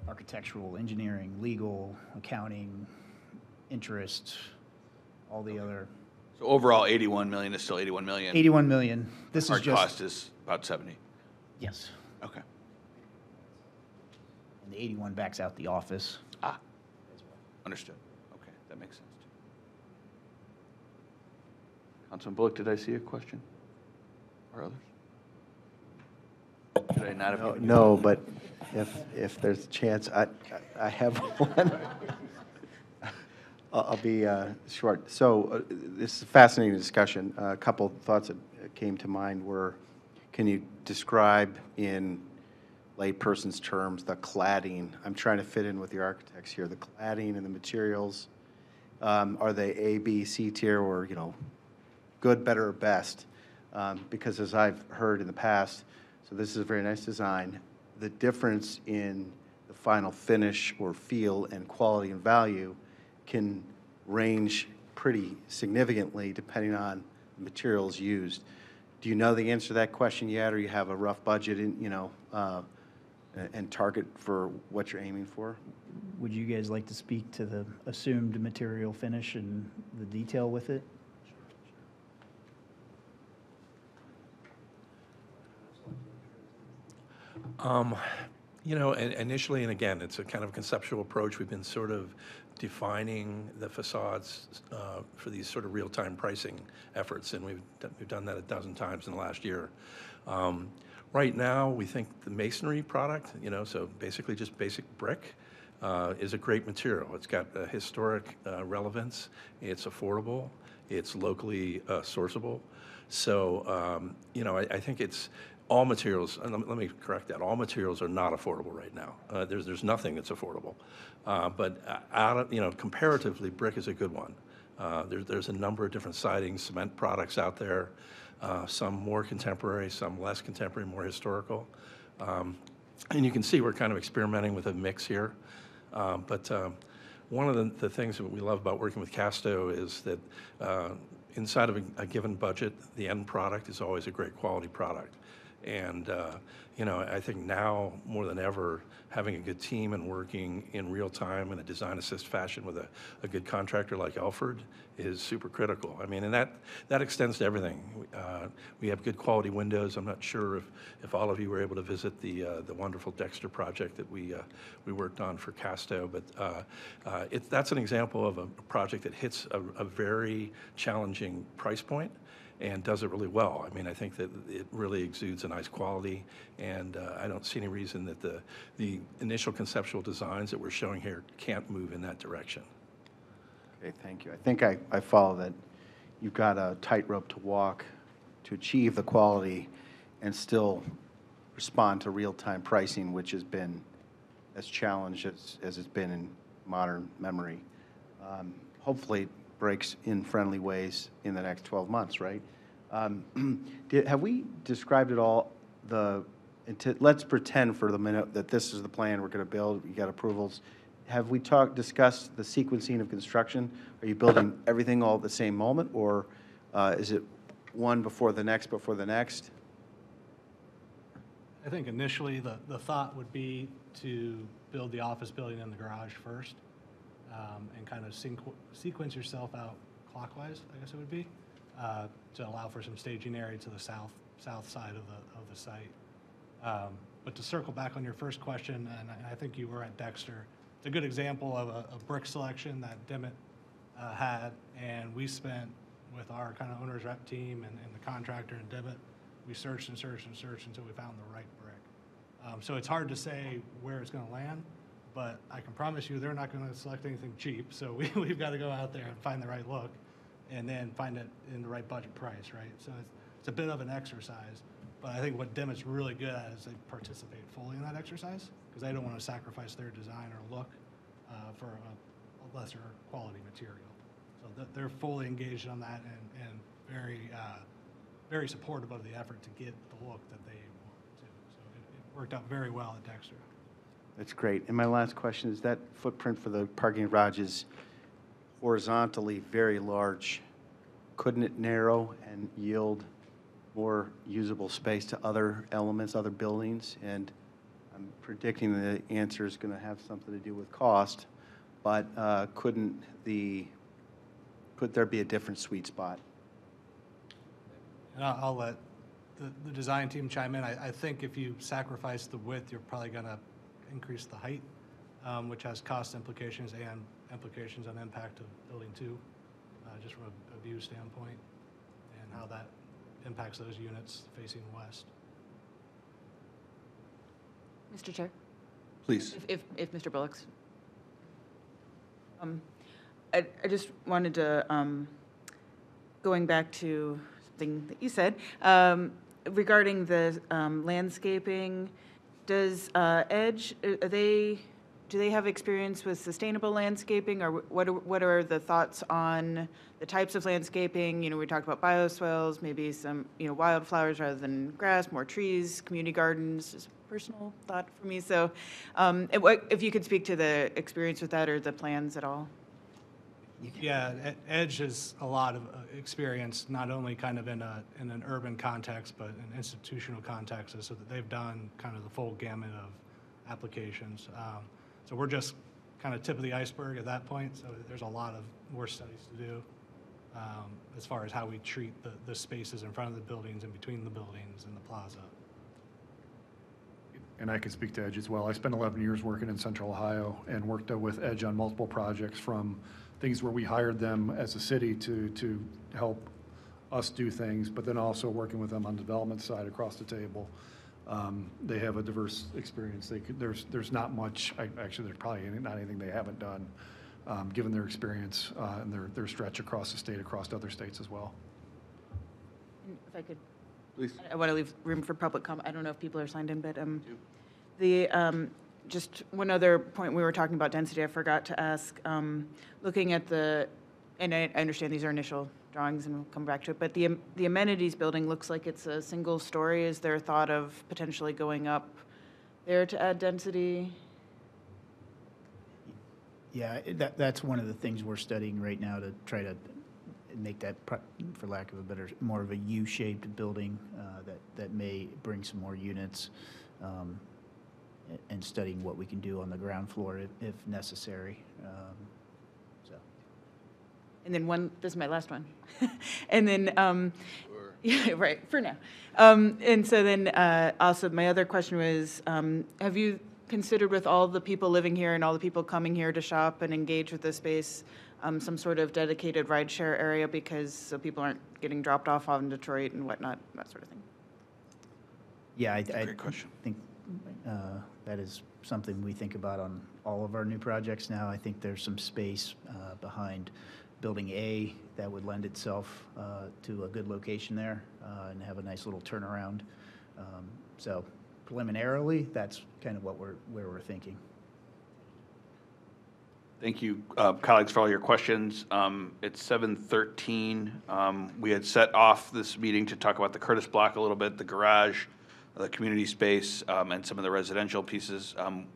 architectural, engineering, legal, accounting, interest, all the other So overall, 81 million is still 81 million. 81 million. This is Hard just. cost is about 70. Yes. Okay. And the 81 backs out the office. Ah, understood. Okay, that makes sense. too. Councilman Bullock, did I see a question? Or others? I not have? No, given you- No, but if, if there's a chance, I, I have one. I'll I'll be uh, short. So uh, this is a fascinating discussion. A couple thoughts that came to mind were, can you describe in layperson's terms the cladding? I'm trying to fit in with the architects here, the cladding and the materials. Um, Are they A, B, C tier, or, you know, good, better, or best? Um, Because as I've heard in the past, so this is a very nice design, the difference in the final finish or feel and quality and value can range pretty significantly depending on the materials used. Do you know the answer to that question yet, or you have a rough budget in, you know, uh, and target for what you're aiming for? Would you guys like to speak to the assumed material finish and the detail with it? Um, You know, initially, and again, it's a kind of conceptual approach, we've been sort of defining the facades uh, for these sort of real-time pricing efforts, and we've, done- we've done that a dozen times in the last year. Um, Right now, we think the masonry product, you know, so basically just basic brick, uh, is a great material. It's got a historic uh, relevance, it's affordable, it's locally uh, sourceable. So, um, you know, I, I think it's, all materials, and let me- correct that, all materials are not affordable right now. Uh, There's, there's nothing that's affordable. Uh, But uh, out of, you know, comparatively, brick is a good one. Uh, There's, there's a number of different siding, cement products out there, uh, some more contemporary, some less contemporary, more historical. Um, And you can see we're kind of experimenting with a mix here. Um, But um, one of the, the things that we love about working with Casto is that inside of a, a given budget, the end product is always a great quality product. And, uh, you know, I think now more than ever, having a good team and working in real time in a design assist fashion with a, a good contractor like Elford is super critical. I mean, and that, that extends to everything. Uh, we have good quality windows. I'm not sure if, if all of you were able to visit the, uh, the wonderful Dexter project that we, uh, we worked on for Casto, but uh, uh, it, that's an example of a project that hits a, a very challenging price point and does it really well. I mean, I think that it really exudes a nice quality, and uh, I don't see any reason that the, the initial conceptual designs that we're showing here can't move in that direction. Okay, thank you. I think I, I follow that you've got a tightrope to walk to achieve the quality and still respond to real-time pricing, which has been as challenged as, as it's been in modern memory. Um, Hopefully, breaks in friendly ways in the next 12 months, right? Um, did- Have we described at all the, let's pretend for the minute that this is the plan we're going to build, you got approvals. Have we talked, discussed the sequencing of construction? Are you building everything all at the same moment, or uh, is it one before the next, before the next? I think initially, the, the thought would be to build the office building and the garage first, um, and kind of sequ- sequence yourself out clockwise, I guess it would be, uh, to allow for some staging area to the south, south side of the, of the site. Um, But to circle back on your first question, and I, I think you were at Dexter, it's a good example of a, a brick selection that Dimit uh, had, and we spent with our kind of owner's rep team and, and the contractor and Dimit, we searched and searched and searched until we found the right brick. Um, so it's hard to say where it's gonna land, but I can promise you, they're not gonna select anything cheap, so we, we've gotta go out there and find the right look, and then find it in the right budget price, right? So it's, it's a bit of an exercise, but I think what Dimit's really good at is they participate fully in that exercise, because they don't wanna sacrifice their design or look, uh, for a, a lesser quality material. So that, they're fully engaged on that and, and very, uh, very supportive of the effort to get the look that they want to. So it, it worked out very well at Dexter. That's great. And my last question is that footprint for the parking garage is horizontally very large. Couldn't it narrow and yield more usable space to other elements, other buildings? And I'm predicting the answer is going to have something to do with cost, but uh, couldn't the, could there be a different sweet spot? And I'll, let the, the design team chime in. I, I think if you sacrifice the width, you're probably gonna increase the height, um, which has cost implications and implications on impact of building two, uh, just from a, a view standpoint, and how that impacts those units facing west. Mr. Chair? Please. If, if, if Mr. Bullock's. Um, I, I just wanted to, um, going back to something that you said, um, regarding the, um, landscaping, does, uh, Edge, uh, are they, do they have experience with sustainable landscaping, or what, are- what are the thoughts on the types of landscaping? You know, we talked about bioswales, maybe some, you know, wildflowers rather than grass, more trees, community gardens, just a personal thought for me. So, um, if, if you could speak to the experience with that or the plans at all? Yeah, E- Edge has a lot of uh, experience, not only kind of in a, in an urban context, but in institutional contexts, so that they've done kind of the full gamut of applications. Um, So we're just kind of tip of the iceberg at that point, so there's a lot of more studies to do um, as far as how we treat the, the spaces in front of the buildings and between the buildings and the plaza. And I can speak to Edge as well. I spent 11 years working in Central Ohio and worked uh, with Edge on multiple projects from things where we hired them as a city to, to help us do things, but then also working with them on the development side across the table. Um, They have a diverse experience. They could, there's, there's not much, I- actually, there's probably not anything they haven't done, um, given their experience uh, and their, their stretch across the state, across other states as well. If I could, Please. I want to leave room for public comment. I don't know if people are signed in, but um, the, um, just one other point, we were talking about density, I forgot to ask. um, Looking at the, and I I understand these are initial drawings and we'll come back to it, but the the amenities building looks like it's a single story. Is there a thought of potentially going up there to add density? Yeah, that, that's one of the things we're studying right now to try to make that, for lack of a better, more of a U-shaped building uh, that, that may bring some more units, um, a- and studying what we can do on the ground floor if, if necessary. Um, So, And then one, this is my last one. And then, um, yeah, right, for now. Um, and so then, uh, also, my other question was, um, have you considered with all the people living here and all the people coming here to shop and engage with the space, um, some sort of dedicated rideshare area because, so people aren't getting dropped off on Detroit and whatnot, that sort of thing? yeah, I, I great question. think uh, that is something we think about on all of our new projects now. I think there's some space uh, behind Building A that would lend itself uh, to a good location there uh, and have a nice little turnaround. Um, So preliminarily, that's kind of what we're, where we're thinking. Thank you, uh, colleagues, for all your questions. Um, It's 7:13. Um, We had set off this meeting to talk about the Curtis Block a little bit, the garage, the community space, um, and some of the residential pieces. Um,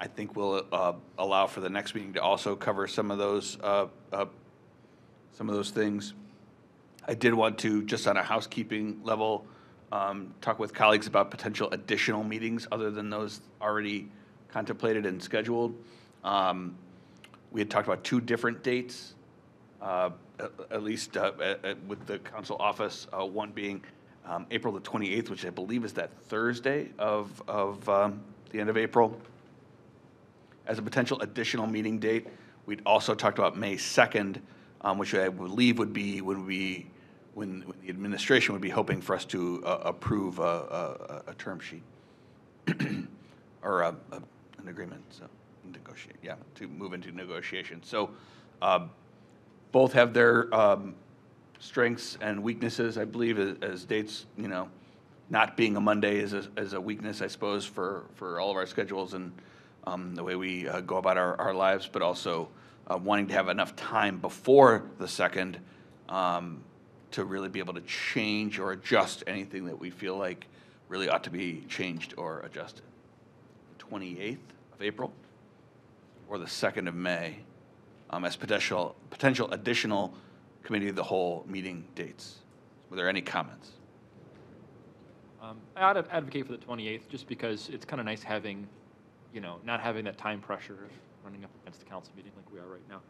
I think we'll uh, allow for the next meeting to also cover some of those, uh, uh, some of those things. I did want to, just on a housekeeping level, um, talk with colleagues about potential additional meetings other than those already contemplated and scheduled. Um, We had talked about two different dates, uh, at at least uh, at- at- with the council office, uh, one being um, April the 28th, which I believe is that Thursday of, of um, the end of April as a potential additional meeting date. We'd also talked about May 2nd, um, which I believe would be, when we, when when the administration would be hoping for us to uh, approve a, a, a term sheet, or a, an agreement, so, negotiate, yeah, to move into negotiation. So, um, both have their um, strengths and weaknesses, I believe, as- dates, you know, not being a Monday is a, is a weakness, I suppose, for, for all of our schedules and um, the way we uh, go about our, our lives, but also uh, wanting to have enough time before the second um, to really be able to change or adjust anything that we feel like really ought to be changed or adjusted. 28th of April or the 2nd of May um, as potential, potential additional committee of the whole meeting dates. Were there any comments? Um, I would advocate for the 28th, just because it's kind of nice having, you know, not having that time pressure of running up against the council meeting like we are right now.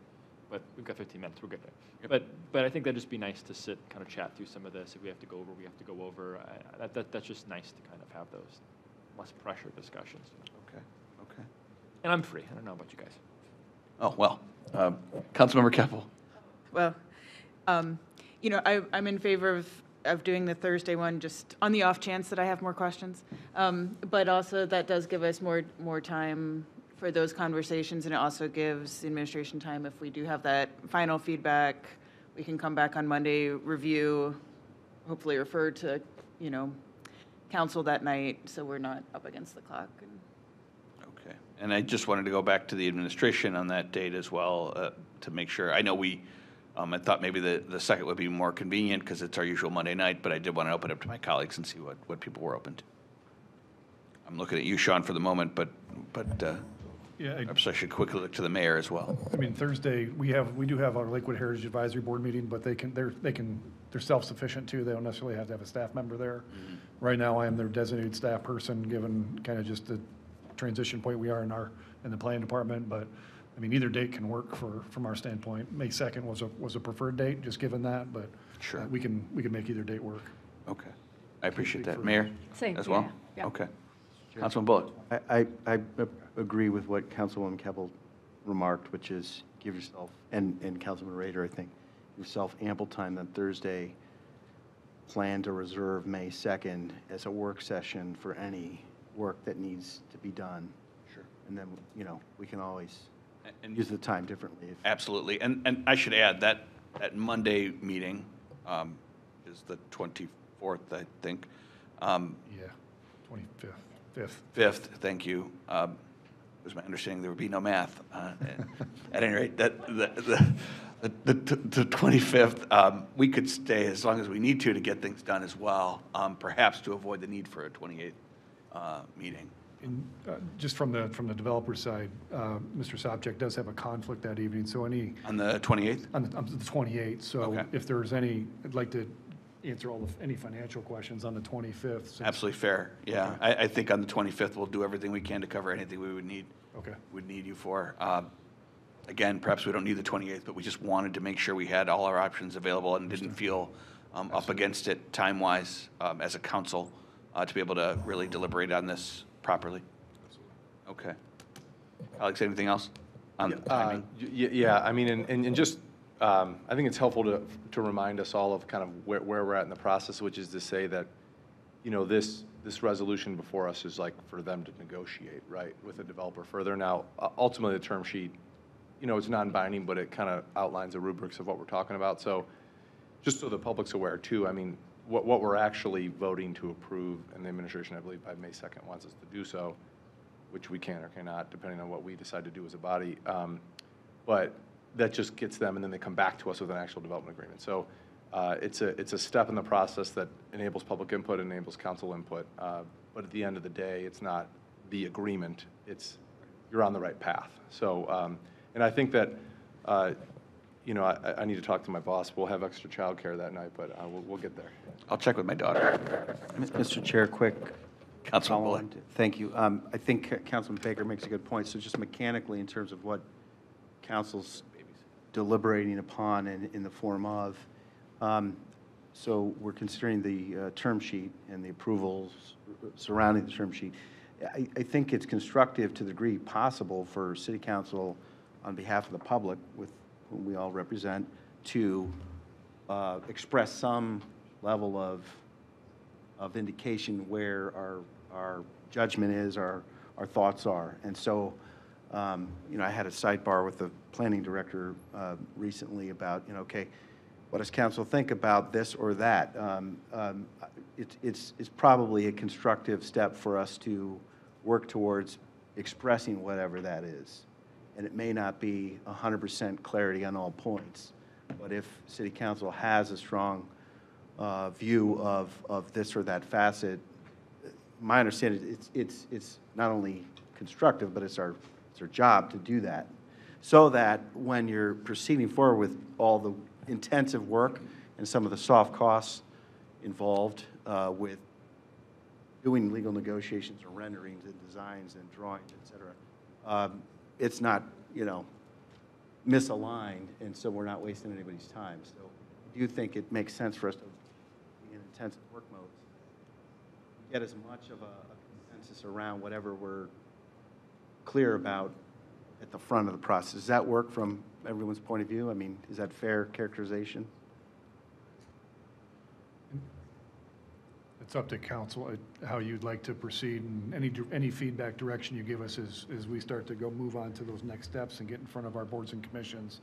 But we've got 15 minutes, we're good there. But, but I think that'd just be nice to sit, kind of chat through some of this. If we have to go over, we have to go over. I- That, that, that's just nice to kind of have those less pressure discussions. Okay, okay. And I'm free, I don't know about you guys. Oh, well, um, Councilmember Kepple. Well, um, you know, I, I'm in favor of, of doing the Thursday one, just on the off chance that I have more questions. Um, But also, that does give us more, more time for those conversations, and it also gives the administration time, if we do have that final feedback, we can come back on Monday, review, hopefully refer to, you know, council that night, so we're not up against the clock. and- Okay. And I just wanted to go back to the administration on that date as well, uh, to make sure, I know we, um, I thought maybe the, the second would be more convenient because it's our usual Monday night, but I did want to open it up to my colleagues and see what, what people were open to. I'm looking at you, Sean, for the moment, but, but uh, Yeah, I- perhaps I should quickly look to the mayor as well. I mean, Thursday, we have, we do have our Lakewood Heritage Advisory Board meeting, but they can, they're, they can, they're self-sufficient too. They don't necessarily have to have a staff member there. Right now, I am their designated staff person, given kind of just the transition point we are in our, in the planning department, but, I mean, either date can work for, from our standpoint. May 2nd was a, was a preferred date, just given that, but Sure. uh, we can, we can make either date work. Okay. I appreciate that. Mayor? Same, As well? yeah, yeah. Okay. Councilman Bullock? I, I, I agree with what Councilwoman Kepple remarked, which is give yourself, and, and Councilman Rader, I think, give yourself ample time on Thursday. Plan to reserve May 2nd as a work session for any work that needs to be done. Sure. And then, you know, we can always And use the time differently. if- Absolutely. And, and I should add, that, that Monday meeting um, is the 24th, I think. Um, Yeah, 25th, 5th. 5th, thank you. Um, It was my understanding there would be no math. Uh, At any rate, that, the, the- the, the 25th, um, we could stay as long as we need to to get things done as well, um, perhaps to avoid the need for a 28th uh, meeting. And uh, just from the, from the developer side, uh, Mr. Sopcich does have a conflict that evening, so any, On the 28th? on the on the 28th, so Okay. if there's any, I'd like to answer all the, any financial questions on the 25th. since- Absolutely fair, yeah. I, I think on the 25th, we'll do everything we can to cover anything we would need. Okay. Would need you for. Um, Again, perhaps we don't need the 28th, but we just wanted to make sure we had all our options available and didn't feel um, up against it time-wise um, as a council uh, to be able to really deliberate on this properly. Okay. Alex, anything else on Uh, timing? Yeah, I mean, and, and and just, um, I think it's helpful to, to remind us all of kind of where, where we're at in the process, which is to say that, you know, this, this resolution before us is like for them to negotiate, right, with the developer further. Now, u- ultimately, the term sheet, you know, it's non-binding, but it kind of outlines the rubrics of what we're talking about. So just so the public's aware too, I mean, what, what we're actually voting to approve, and the administration, I believe, by May 2nd wants us to do so, which we can or cannot, depending on what we decide to do as a body. Um, But that just gets them, and then they come back to us with an actual development agreement. So uh, it's a, it's a step in the process that enables public input, enables council input. Uh, But at the end of the day, it's not the agreement, it's, you're on the right path. So, um, and I think that, uh, you know, I, I need to talk to my boss. We'll have extra childcare that night, but uh, we'll, we'll get there. I'll check with my daughter. Mr. Chair, quick. Councilman Bullock. follow-on. Thank you. Um, I think Councilman Baker makes a good point. So just mechanically, in terms of what council's deliberating upon and in the form of, um, so we're considering the uh, term sheet and the approvals surrounding the term sheet. I, I think it's constructive to the degree possible for city council, on behalf of the public, with whom we all represent, to uh, express some level of of indication where our, our judgment is, our, our thoughts are. And so, um, you know, I had a sidebar with the planning director uh, recently about, you know, okay, what does council think about this or that? Um, um, It's, it's, it's probably a constructive step for us to work towards expressing whatever that is. And it may not be 100% clarity on all points, but if city council has a strong uh, view of, of this or that facet, my understanding, is it's, it's, it's not only constructive, but it's our, it's our job to do that. So that when you're proceeding forward with all the intensive work and some of the soft costs involved uh, with doing legal negotiations or renderings and designs and drawings, et cetera, um, it's not, you know, misaligned, and so we're not wasting anybody's time. So I do think it makes sense for us to be in intensive work mode. Get as much of a a consensus around whatever we're clear about at the front of the process. Does that work from everyone's point of view? I mean, is that fair characterization? It's up to council, uh, how you'd like to proceed, and any, any feedback, direction you give us as, as we start to go, move on to those next steps and get in front of our boards and commissions.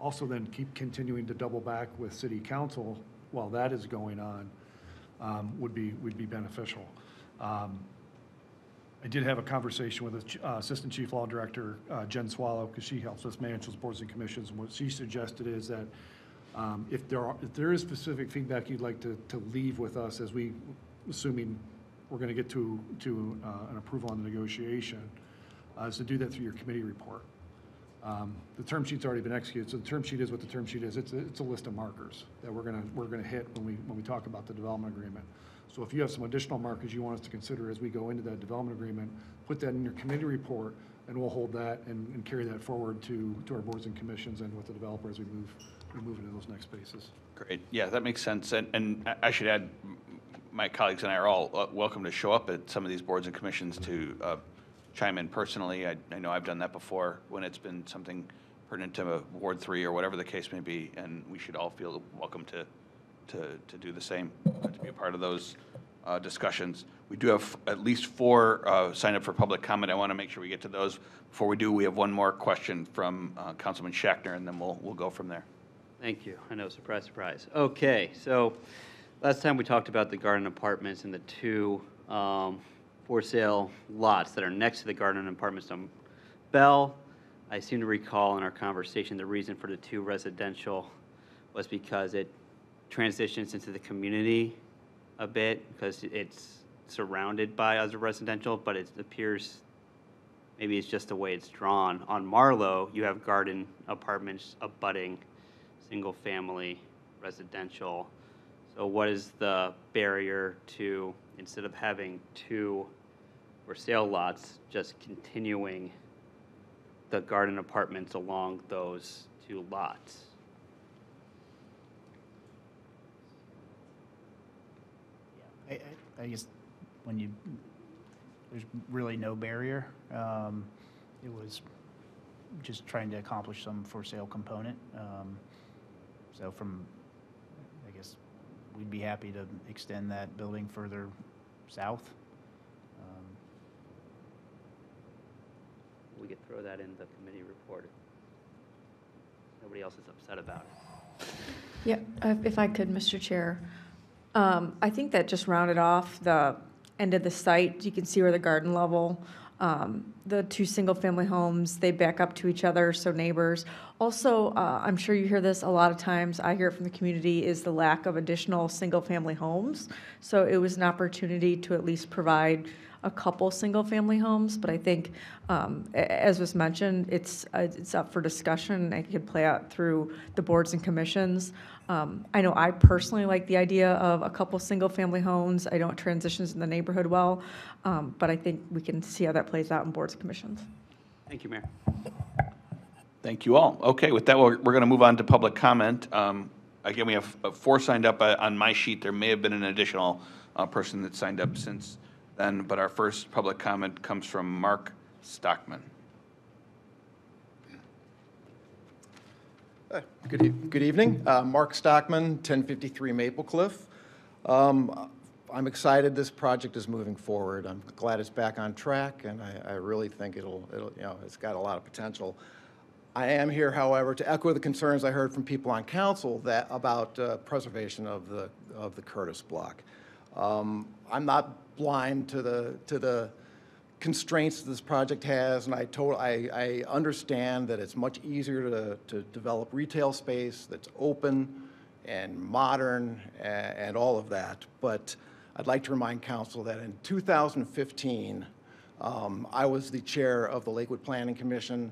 Also then keep continuing to double back with city council while that is going on, um, would be, would be beneficial. Um, I did have a conversation with the uh, Assistant Chief Law Director, uh, Jen Swallow, because she helps us manage those boards and commissions, and what she suggested is that um, If there are, if there is specific feedback you'd like to, to leave with us as we, assuming we're going to get to, to uh, an approval on the negotiation, uh, is to do that through your committee report. Um, The term sheet's already been executed, so the term sheet is what the term sheet is. It's, a- it's a list of markers that we're going to, we're to hit when we, when we talk about the development agreement. So if you have some additional markers you want us to consider as we go into that development agreement, put that in your committee report, and we'll hold that and, and carry that forward to, to our boards and commissions and with the developer as we move, move into those next phases. Great, yeah, that makes sense, and, and I- should add, my colleagues and I are all uh, welcome to show up at some of these boards and commissions to uh, chime in personally. I, I know I've done that before when it's been something pertinent to Ward Three or whatever the case may be, and we should all feel welcome to, to, to do the same, to be a part of those uh, discussions. We do have at least four uh, signed up for public comment. I want to make sure we get to those. Before we do, we have one more question from uh, Councilman Shachner, and then we'll, we'll go from there. Thank you. I know, surprise, surprise. Okay, so last time we talked about the garden apartments and the two um, for sale lots that are next to the garden apartments on Bell. I seem to recall in our conversation, the reason for the two residential was because it transitions into the community a bit, because it's surrounded by other residential, but it appears maybe it's just the way it's drawn. On Marlowe, you have garden apartments abutting single-family residential. So what is the barrier to, instead of having two for sale lots, just continuing the garden apartments along those two lots? I, I- I guess when you, there's really no barrier. Um, It was just trying to accomplish some for sale component. Um, So from, I guess, we'd be happy to extend that building further south. Um, We could throw that in the committee report. Nobody else is upset about it. Yeah, if if I could, Mr. Chair. Um, I think that just rounded off the end of the site. You can see where the garden level, um, the two single-family homes, they back up to each other, so neighbors. Also, uh, I'm sure you hear this a lot of times, I hear it from the community, is the lack of additional single-family homes. So it was an opportunity to at least provide a couple single-family homes, but I think, um, as was mentioned, it's, uh, it's up for discussion, it could play out through the boards and commissions. Um, I know I personally like the idea of a couple single-family homes. I it transitions in the neighborhood well, um, but I think we can see how that plays out in boards and commissions. Thank you, Mayor. Thank you all. Okay, with that, we're, we're going to move on to public comment. Um, Again, we have uh, four signed up uh, on my sheet. There may have been an additional uh, person that signed up since then, but our first public comment comes from Mark Stockman. Good eve- good evening. Uh, Mark Stockman, 1053 Maple Cliff. Um, I'm excited this project is moving forward. I'm glad it's back on track, and I I really think it'll, it'll, you know, it's got a lot of potential. I am here, however, to echo the concerns I heard from people on council that, about uh, preservation of the, of the Curtis block. Um, I'm not blind to the, to the constraints this project has, and I told, I, I understand that it's much easier to, to develop retail space that's open and modern a- and, all of that. But I'd like to remind council that in 2015, um, I was the chair of the Lakewood Planning Commission.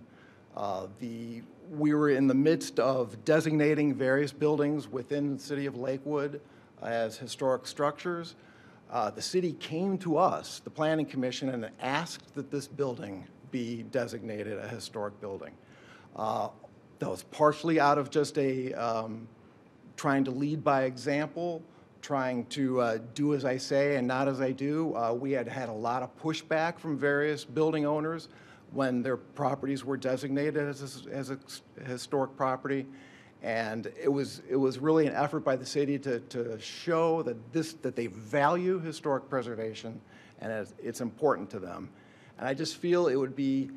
Uh, The, we were in the midst of designating various buildings within the city of Lakewood as historic structures. Uh, The city came to us, the Planning Commission, and asked that this building be designated a historic building. Uh, That was partially out of just a, um, trying to lead by example, trying to uh, do as I say and not as I do. Uh, We had had a lot of pushback from various building owners when their properties were designated as, a- as a historic property. And it was, it was really an effort by the city to, to show that this, that they value historic preservation and it's, important to them. And I just feel it would be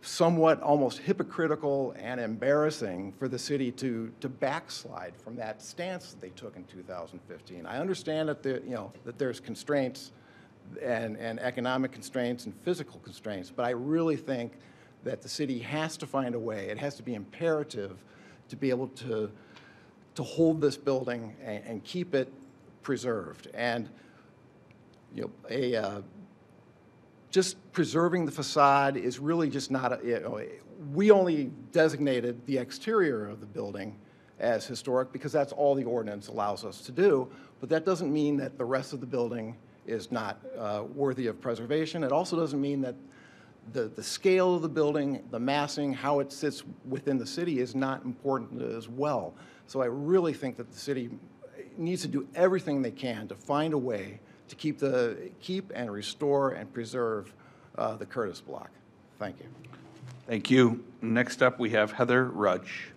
somewhat almost hypocritical and embarrassing for the city to, to backslide from that stance that they took in 2015. I understand that there, you know, that there's constraints and, and economic constraints and physical constraints, but I really think that the city has to find a way, it has to be imperative to be able to, to hold this building and, and keep it preserved. And, you know, a, uh, just preserving the facade is really just not, a- you know, we only designated the exterior of the building as historic, because that's all the ordinance allows us to do. But that doesn't mean that the rest of the building is not uh, worthy of preservation. It also doesn't mean that the, the scale of the building, the massing, how it sits within the city is not important as well. So I really think that the city needs to do everything they can to find a way to keep the, keep and restore and preserve uh, the Curtis Block. Thank you. Thank you. Next up, we have Heather Rudge.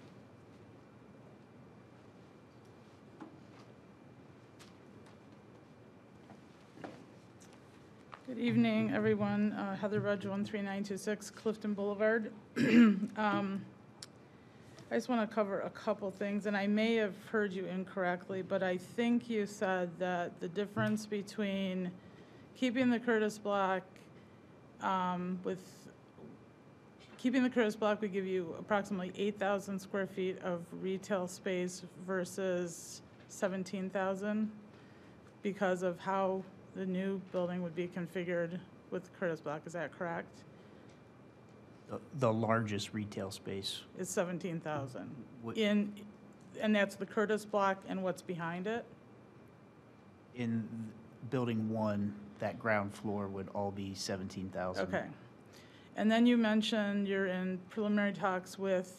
Evening, everyone. Uh, Heather Rudge, 13926 Clifton Boulevard. Um, I just want to cover a couple things, and I may have heard you incorrectly, but I think you said that the difference between keeping the Curtis Block um, with, keeping the Curtis Block would give you approximately 8,000 square feet of retail space versus 17,000 because of how the new building would be configured with Curtis Block, is that correct? The- The largest retail space, Is 17,000? What- In, and that's the Curtis Block and what's behind it? in Building 1, that ground floor would all be 17,000. Okay. And then you mentioned you're in preliminary talks with,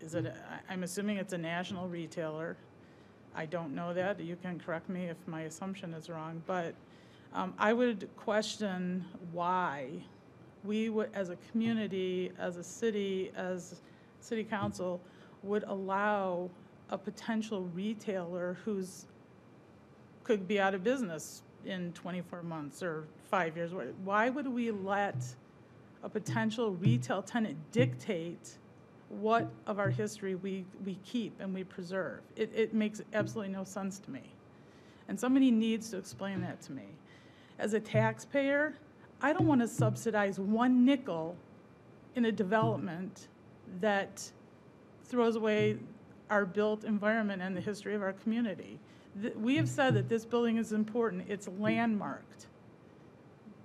is it, hmm. I- I'm assuming it's a national retailer. I don't know that. You can correct me if my assumption is wrong, but um, I would question why we would, as a community, as a city, as city council, would allow a potential retailer who's, could be out of business in 24 months or five years. Why would we let a potential retail tenant dictate what of our history we, we keep and we preserve? It, it makes absolutely no sense to me. And somebody needs to explain that to me. As a taxpayer, I don't want to subsidize one nickel in a development that throws away our built environment and the history of our community. We have said that this building is important, it's landmarked.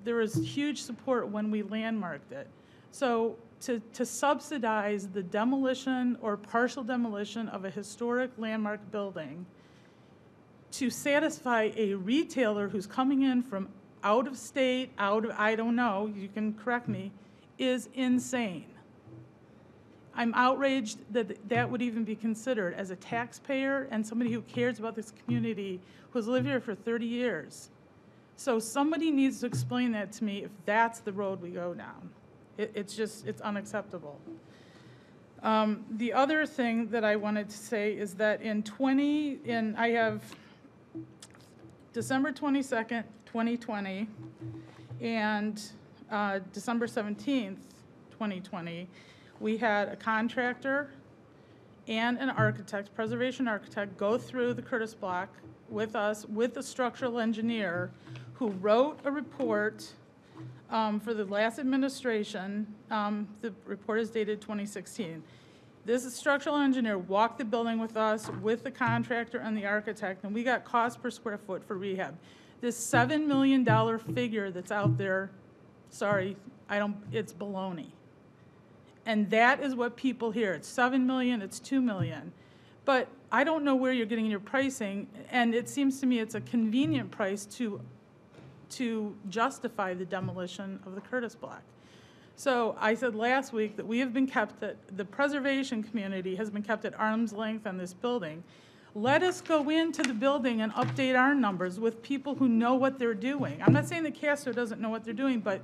There was huge support when we landmarked it. So to, to subsidize the demolition or partial demolition of a historic landmark building to satisfy a retailer who's coming in from out of state, out of, I don't know, you can correct me, is insane. I'm outraged that that would even be considered as a taxpayer and somebody who cares about this community, who's lived here for 30 years. So somebody needs to explain that to me if that's the road we go down. It, it's just, it's unacceptable. Um, the other thing that I wanted to say is that in 20, in, I have December 22nd, 2020, and uh, December 17th, 2020, we had a contractor and an architect, preservation architect, go through the Curtis Block with us, with a structural engineer who wrote a report um, for the last administration. Um, The report is dated 2016. This structural engineer walked the building with us, with the contractor and the architect, and we got cost per square foot for rehab. This $7 million figure that's out there, sorry, I don't, it's baloney. And that is what people hear. It's 7 million, it's 2 million. But I don't know where you're getting your pricing, and it seems to me it's a convenient price to, to justify the demolition of the Curtis Block. So I said last week that we have been kept, that the preservation community has been kept at arm's length on this building. Let us go into the building and update our numbers with people who know what they're doing. I'm not saying that Casto doesn't know what they're doing, but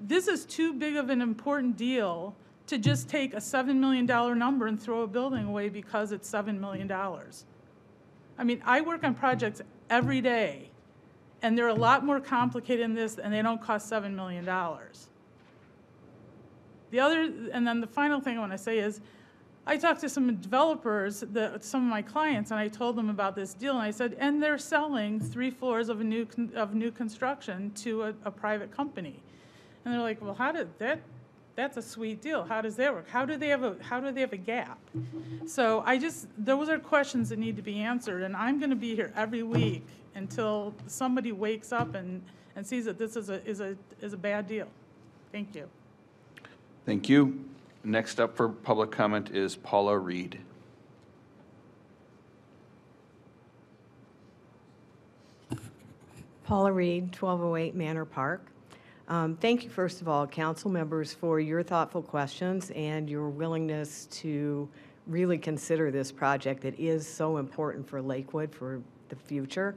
this is too big of an important deal to just take a $7 million number and throw a building away because it's $7 million. I mean, I work on projects every day, and they're a lot more complicated than this, and they don't cost $7 million. The other, and then the final thing I want to say is, I talked to some developers, the, some of my clients, and I told them about this deal, and I said, and they're selling three floors of a new, of new construction to a, a private company. And they're like, well, how did that, that's a sweet deal. How does that work? How do they have a, how do they have a gap? So I just, those are questions that need to be answered, and I'm gonna be here every week until somebody wakes up and, and sees that this is a, is a, is a bad deal. Thank you. Thank you. Next up for public comment is Paula Reed. Paula Reed, 1208 Manor Park. Um, thank you, first of all, council members, for your thoughtful questions and your willingness to really consider this project that is so important for Lakewood for the future.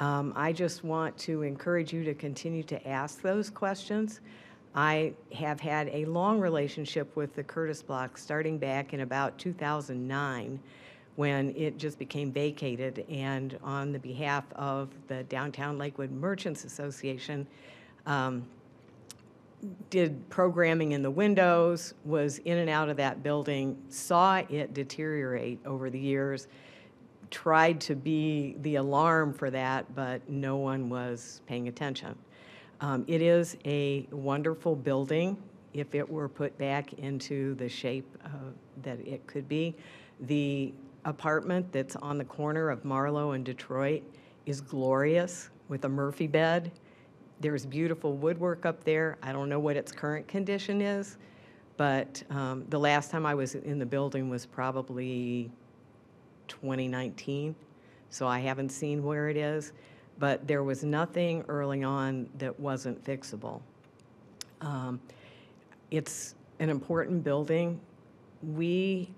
Um, I just want to encourage you to continue to ask those questions. I have had a long relationship with the Curtis Block, starting back in about 2009, when it just became vacated, and on the behalf of the Downtown Lakewood Merchants Association, um, did programming in the windows, was in and out of that building, saw it deteriorate over the years, tried to be the alarm for that, but no one was paying attention. Um, It is a wonderful building if it were put back into the shape uh, that it could be. The apartment that's on the corner of Marlowe and Detroit is glorious with a Murphy bed. There's beautiful woodwork up there. I don't know what its current condition is, but um, the last time I was in the building was probably 2019, so I haven't seen where it is. But there was nothing early on that wasn't fixable. Um, It's an important building. We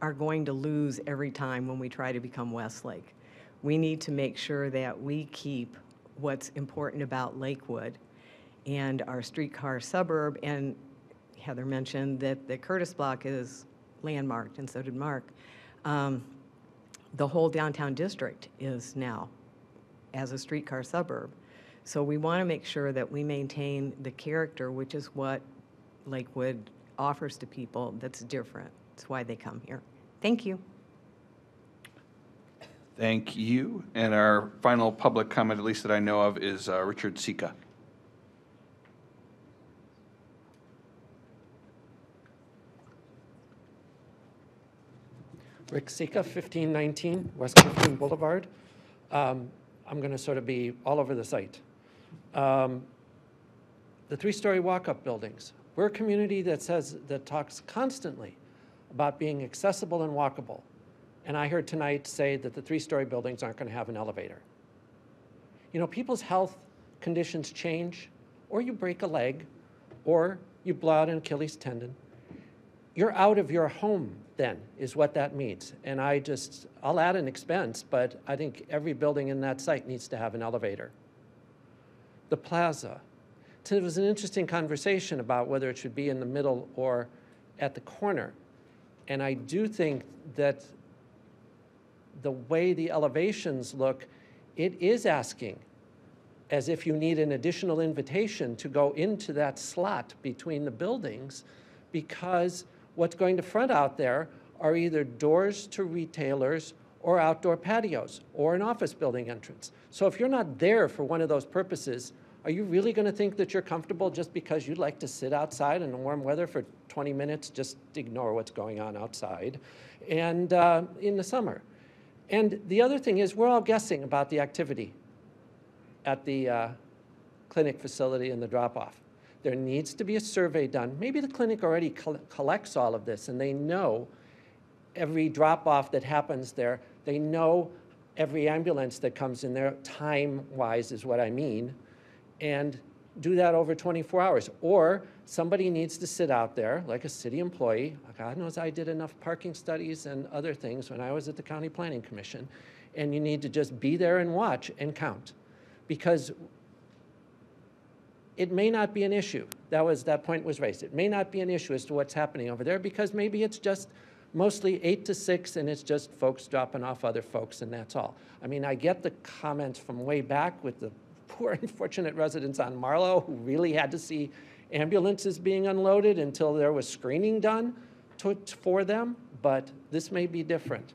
are going to lose every time when we try to become Westlake. We need to make sure that we keep what's important about Lakewood and our streetcar suburb. And Heather mentioned that the Curtis Block is landmarked, and so did Mark. Um, The whole downtown district is now as a streetcar suburb. So we want to make sure that we maintain the character, which is what Lakewood offers to people that's different. It's why they come here. Thank you. Thank you. And our final public comment, at least that I know of, is uh, Richard Sika. Rick Sika, 1519 West Clifton Boulevard. Um, I'm going to sort of be all over the site. Um, The three-story walk-up buildings. We're a community that says, that talks constantly about being accessible and walkable. And I heard tonight say that the three-story buildings aren't going to have an elevator. You know, people's health conditions change, or you break a leg, or you blow out an Achilles tendon. You're out of your home then, is what that means. And I just, I'll add an expense, but I think every building in that site needs to have an elevator. The plaza. So It was an interesting conversation about whether it should be in the middle or at the corner. And I do think that the way the elevations look, it is asking as if you need an additional invitation to go into that slot between the buildings because what's going to front out there are either doors to retailers or outdoor patios or an office building entrance. So if you're not there for one of those purposes, are you really going to think that you're comfortable just because you'd like to sit outside in the warm weather for 20 minutes, just ignore what's going on outside, and uh, in the summer? And the other thing is, we're all guessing about the activity at the uh, clinic facility and the drop-off. There needs to be a survey done. Maybe the clinic already col- collects all of this and they know every drop-off that happens there. They know every ambulance that comes in there, time-wise is what I mean, and do that over 24 hours. Or somebody needs to sit out there, like a city employee. God knows I did enough parking studies and other things when I was at the County Planning Commission. And you need to just be there and watch and count. Because it may not be an issue. That was, that point was raised. It may not be an issue as to what's happening over there because maybe it's just mostly eight to six and it's just folks dropping off other folks and that's all. I mean, I get the comments from way back with the poor unfortunate residents on Marlowe who really had to see ambulances being unloaded until there was screening done to, for them, but this may be different.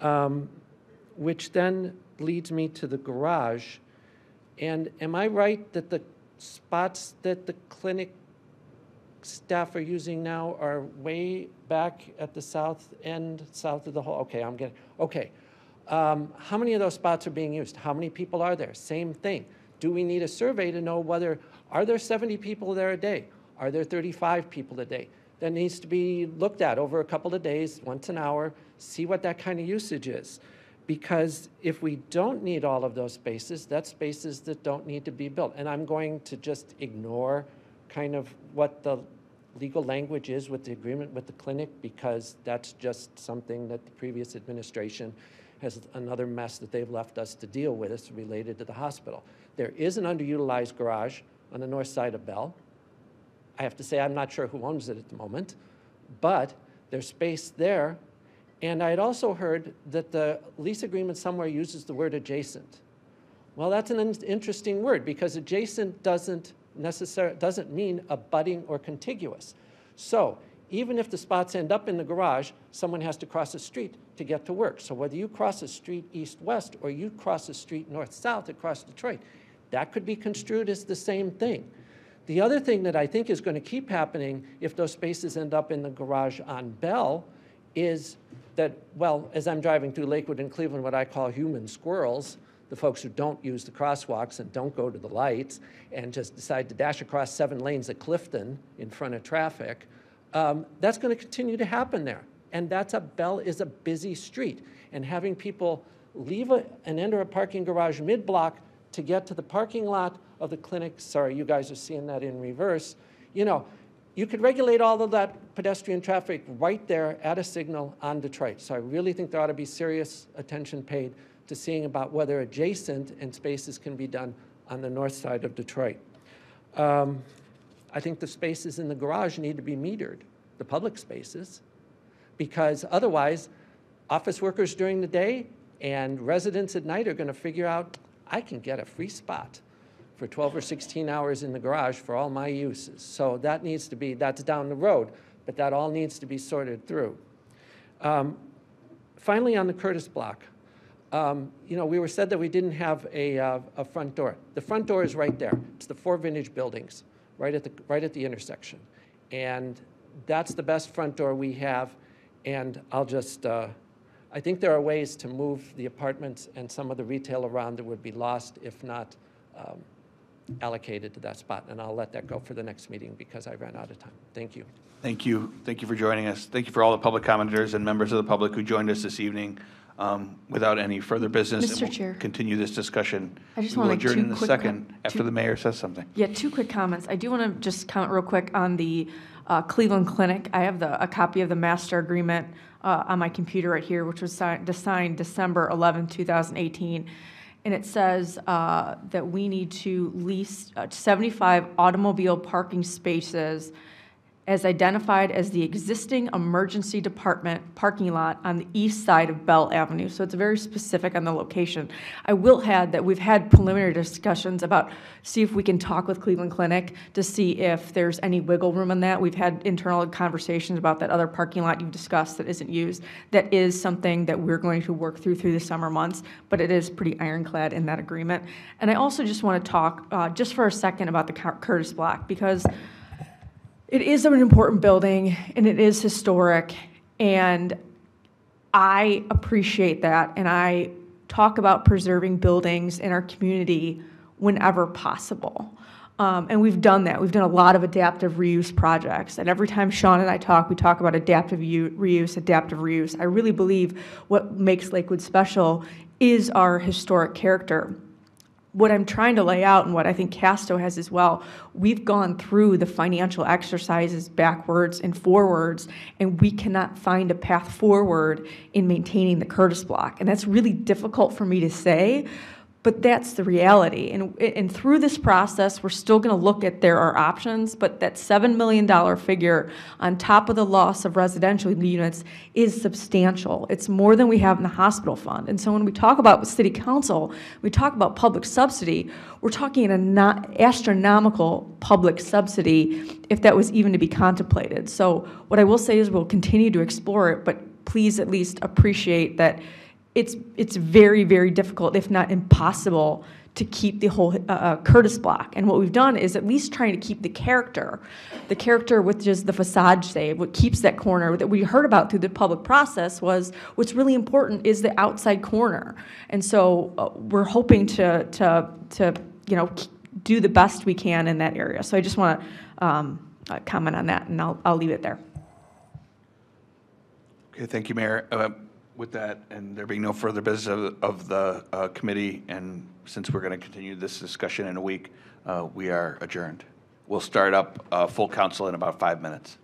Um, which then leads me to the garage. And am I right that the spots that the clinic staff are using now are way back at the south end, south of the hall? Okay, I'm getting, okay. Um, how many of those spots are being used? How many people are there? Same thing. Do we need a survey to know whether, are there 70 people there a day? Are there 35 people a day? That needs to be looked at over a couple of days, once an hour, see what that kind of usage is. Because if we don't need all of those spaces, that's spaces that don't need to be built. And I'm going to just ignore kind of what the legal language is with the agreement with the clinic because that's just something that the previous administration has another mess that they've left us to deal with related to the hospital. There is an underutilized garage on the north side of Bell. I have to say, I'm not sure who owns it at the moment, but there's space there. And I had also heard that the lease agreement somewhere uses the word adjacent. Well, that's an in- interesting word because adjacent doesn't necessarily doesn't mean abutting or contiguous. So even if the spots end up in the garage, someone has to cross the street to get to work. So whether you cross a street east-west or you cross a street north-south across Detroit, that could be construed as the same thing. The other thing that I think is going to keep happening if those spaces end up in the garage on Bell is that, well, as I'm driving through Lakewood and Cleveland, what I call human squirrels, the folks who don't use the crosswalks and don't go to the lights and just decide to dash across seven lanes at Clifton in front of traffic, um, that's going to continue to happen there. And that's a, Bell is a busy street. And having people leave a, and enter a parking garage mid-block to get to the parking lot of the clinic, sorry, you guys are seeing that in reverse, you know, you could regulate all of that pedestrian traffic right there at a signal on Detroit. So I really think there ought to be serious attention paid to seeing about whether adjacent and spaces can be done on the north side of Detroit. Um, I think the spaces in the garage need to be metered, the public spaces, because otherwise, office workers during the day and residents at night are going to figure out, I can get a free spot for 12 or 16 hours in the garage for all my uses. So that needs to be, that's down the road, but that all needs to be sorted through. Um, finally, on the Curtis block, um, you know, we were said that we didn't have a, uh, a front door. The front door is right there. It's the four vintage buildings, right at the, right at the intersection. And that's the best front door we have. And I'll just, uh, I think there are ways to move the apartments and some of the retail around that would be lost if not um, allocated to that spot. And I'll let that go for the next meeting because I ran out of time. Thank you. Thank you. Thank you for joining us. Thank you for all the public commenters and members of the public who joined us this evening. Um, Without any further business. and Mr. we'll Chair. Continue this discussion. I just We will wanna make adjourn in a second com- after two- the mayor says something. Yeah, two quick comments. I do want to just comment real quick on the uh, Cleveland Clinic. I have the, a copy of the master agreement uh, on my computer right here, which was signed, signed December 11, 2018. And it says uh, that we need to lease uh, 75 automobile parking spaces as identified as the existing emergency department parking lot on the east side of Bell Avenue. So it's very specific on the location. I will add that we've had preliminary discussions about, see if we can talk with Cleveland Clinic to see if there's any wiggle room in that. We've had internal conversations about that other parking lot you've discussed that isn't used. That is something that we're going to work through through the summer months, but it is pretty ironclad in that agreement. And I also just want to talk, uh, just for a second, about the Curtis Block, because it is an important building and it is historic. And I appreciate that. And I talk about preserving buildings in our community whenever possible. Um, and we've done that. We've done a lot of adaptive reuse projects. And every time Sean and I talk, we talk about adaptive reuse, adaptive reuse. I really believe what makes Lakewood special is our historic character what I'm trying to lay out and what I think Casto has as well, we've gone through the financial exercises backwards and forwards, and we cannot find a path forward in maintaining the Curtis block. And that's really difficult for me to say, but that's the reality. And, and through this process, we're still going to look at there are options, but that $7 million figure on top of the loss of residential units is substantial. It's more than we have in the hospital fund. And so when we talk about city council, we talk about public subsidy, we're talking an astronomical public subsidy if that was even to be contemplated. So what I will say is we'll continue to explore it, but please at least appreciate that it's, it's very, very difficult, if not impossible, to keep the whole uh, uh, Curtis block. And what we've done is at least trying to keep the character, the character with just the facade save, what keeps that corner that we heard about through the public process was what's really important is the outside corner. And so uh, we're hoping to, to, to, you know, do the best we can in that area. So I just want to um, uh, comment on that, and I'll, I'll leave it there. Okay, thank you, Mayor. Uh, With that, and there being no further business of, of the uh, committee, and since we're going to continue this discussion in a week, uh, we are adjourned. We'll start up uh, full council in about five minutes.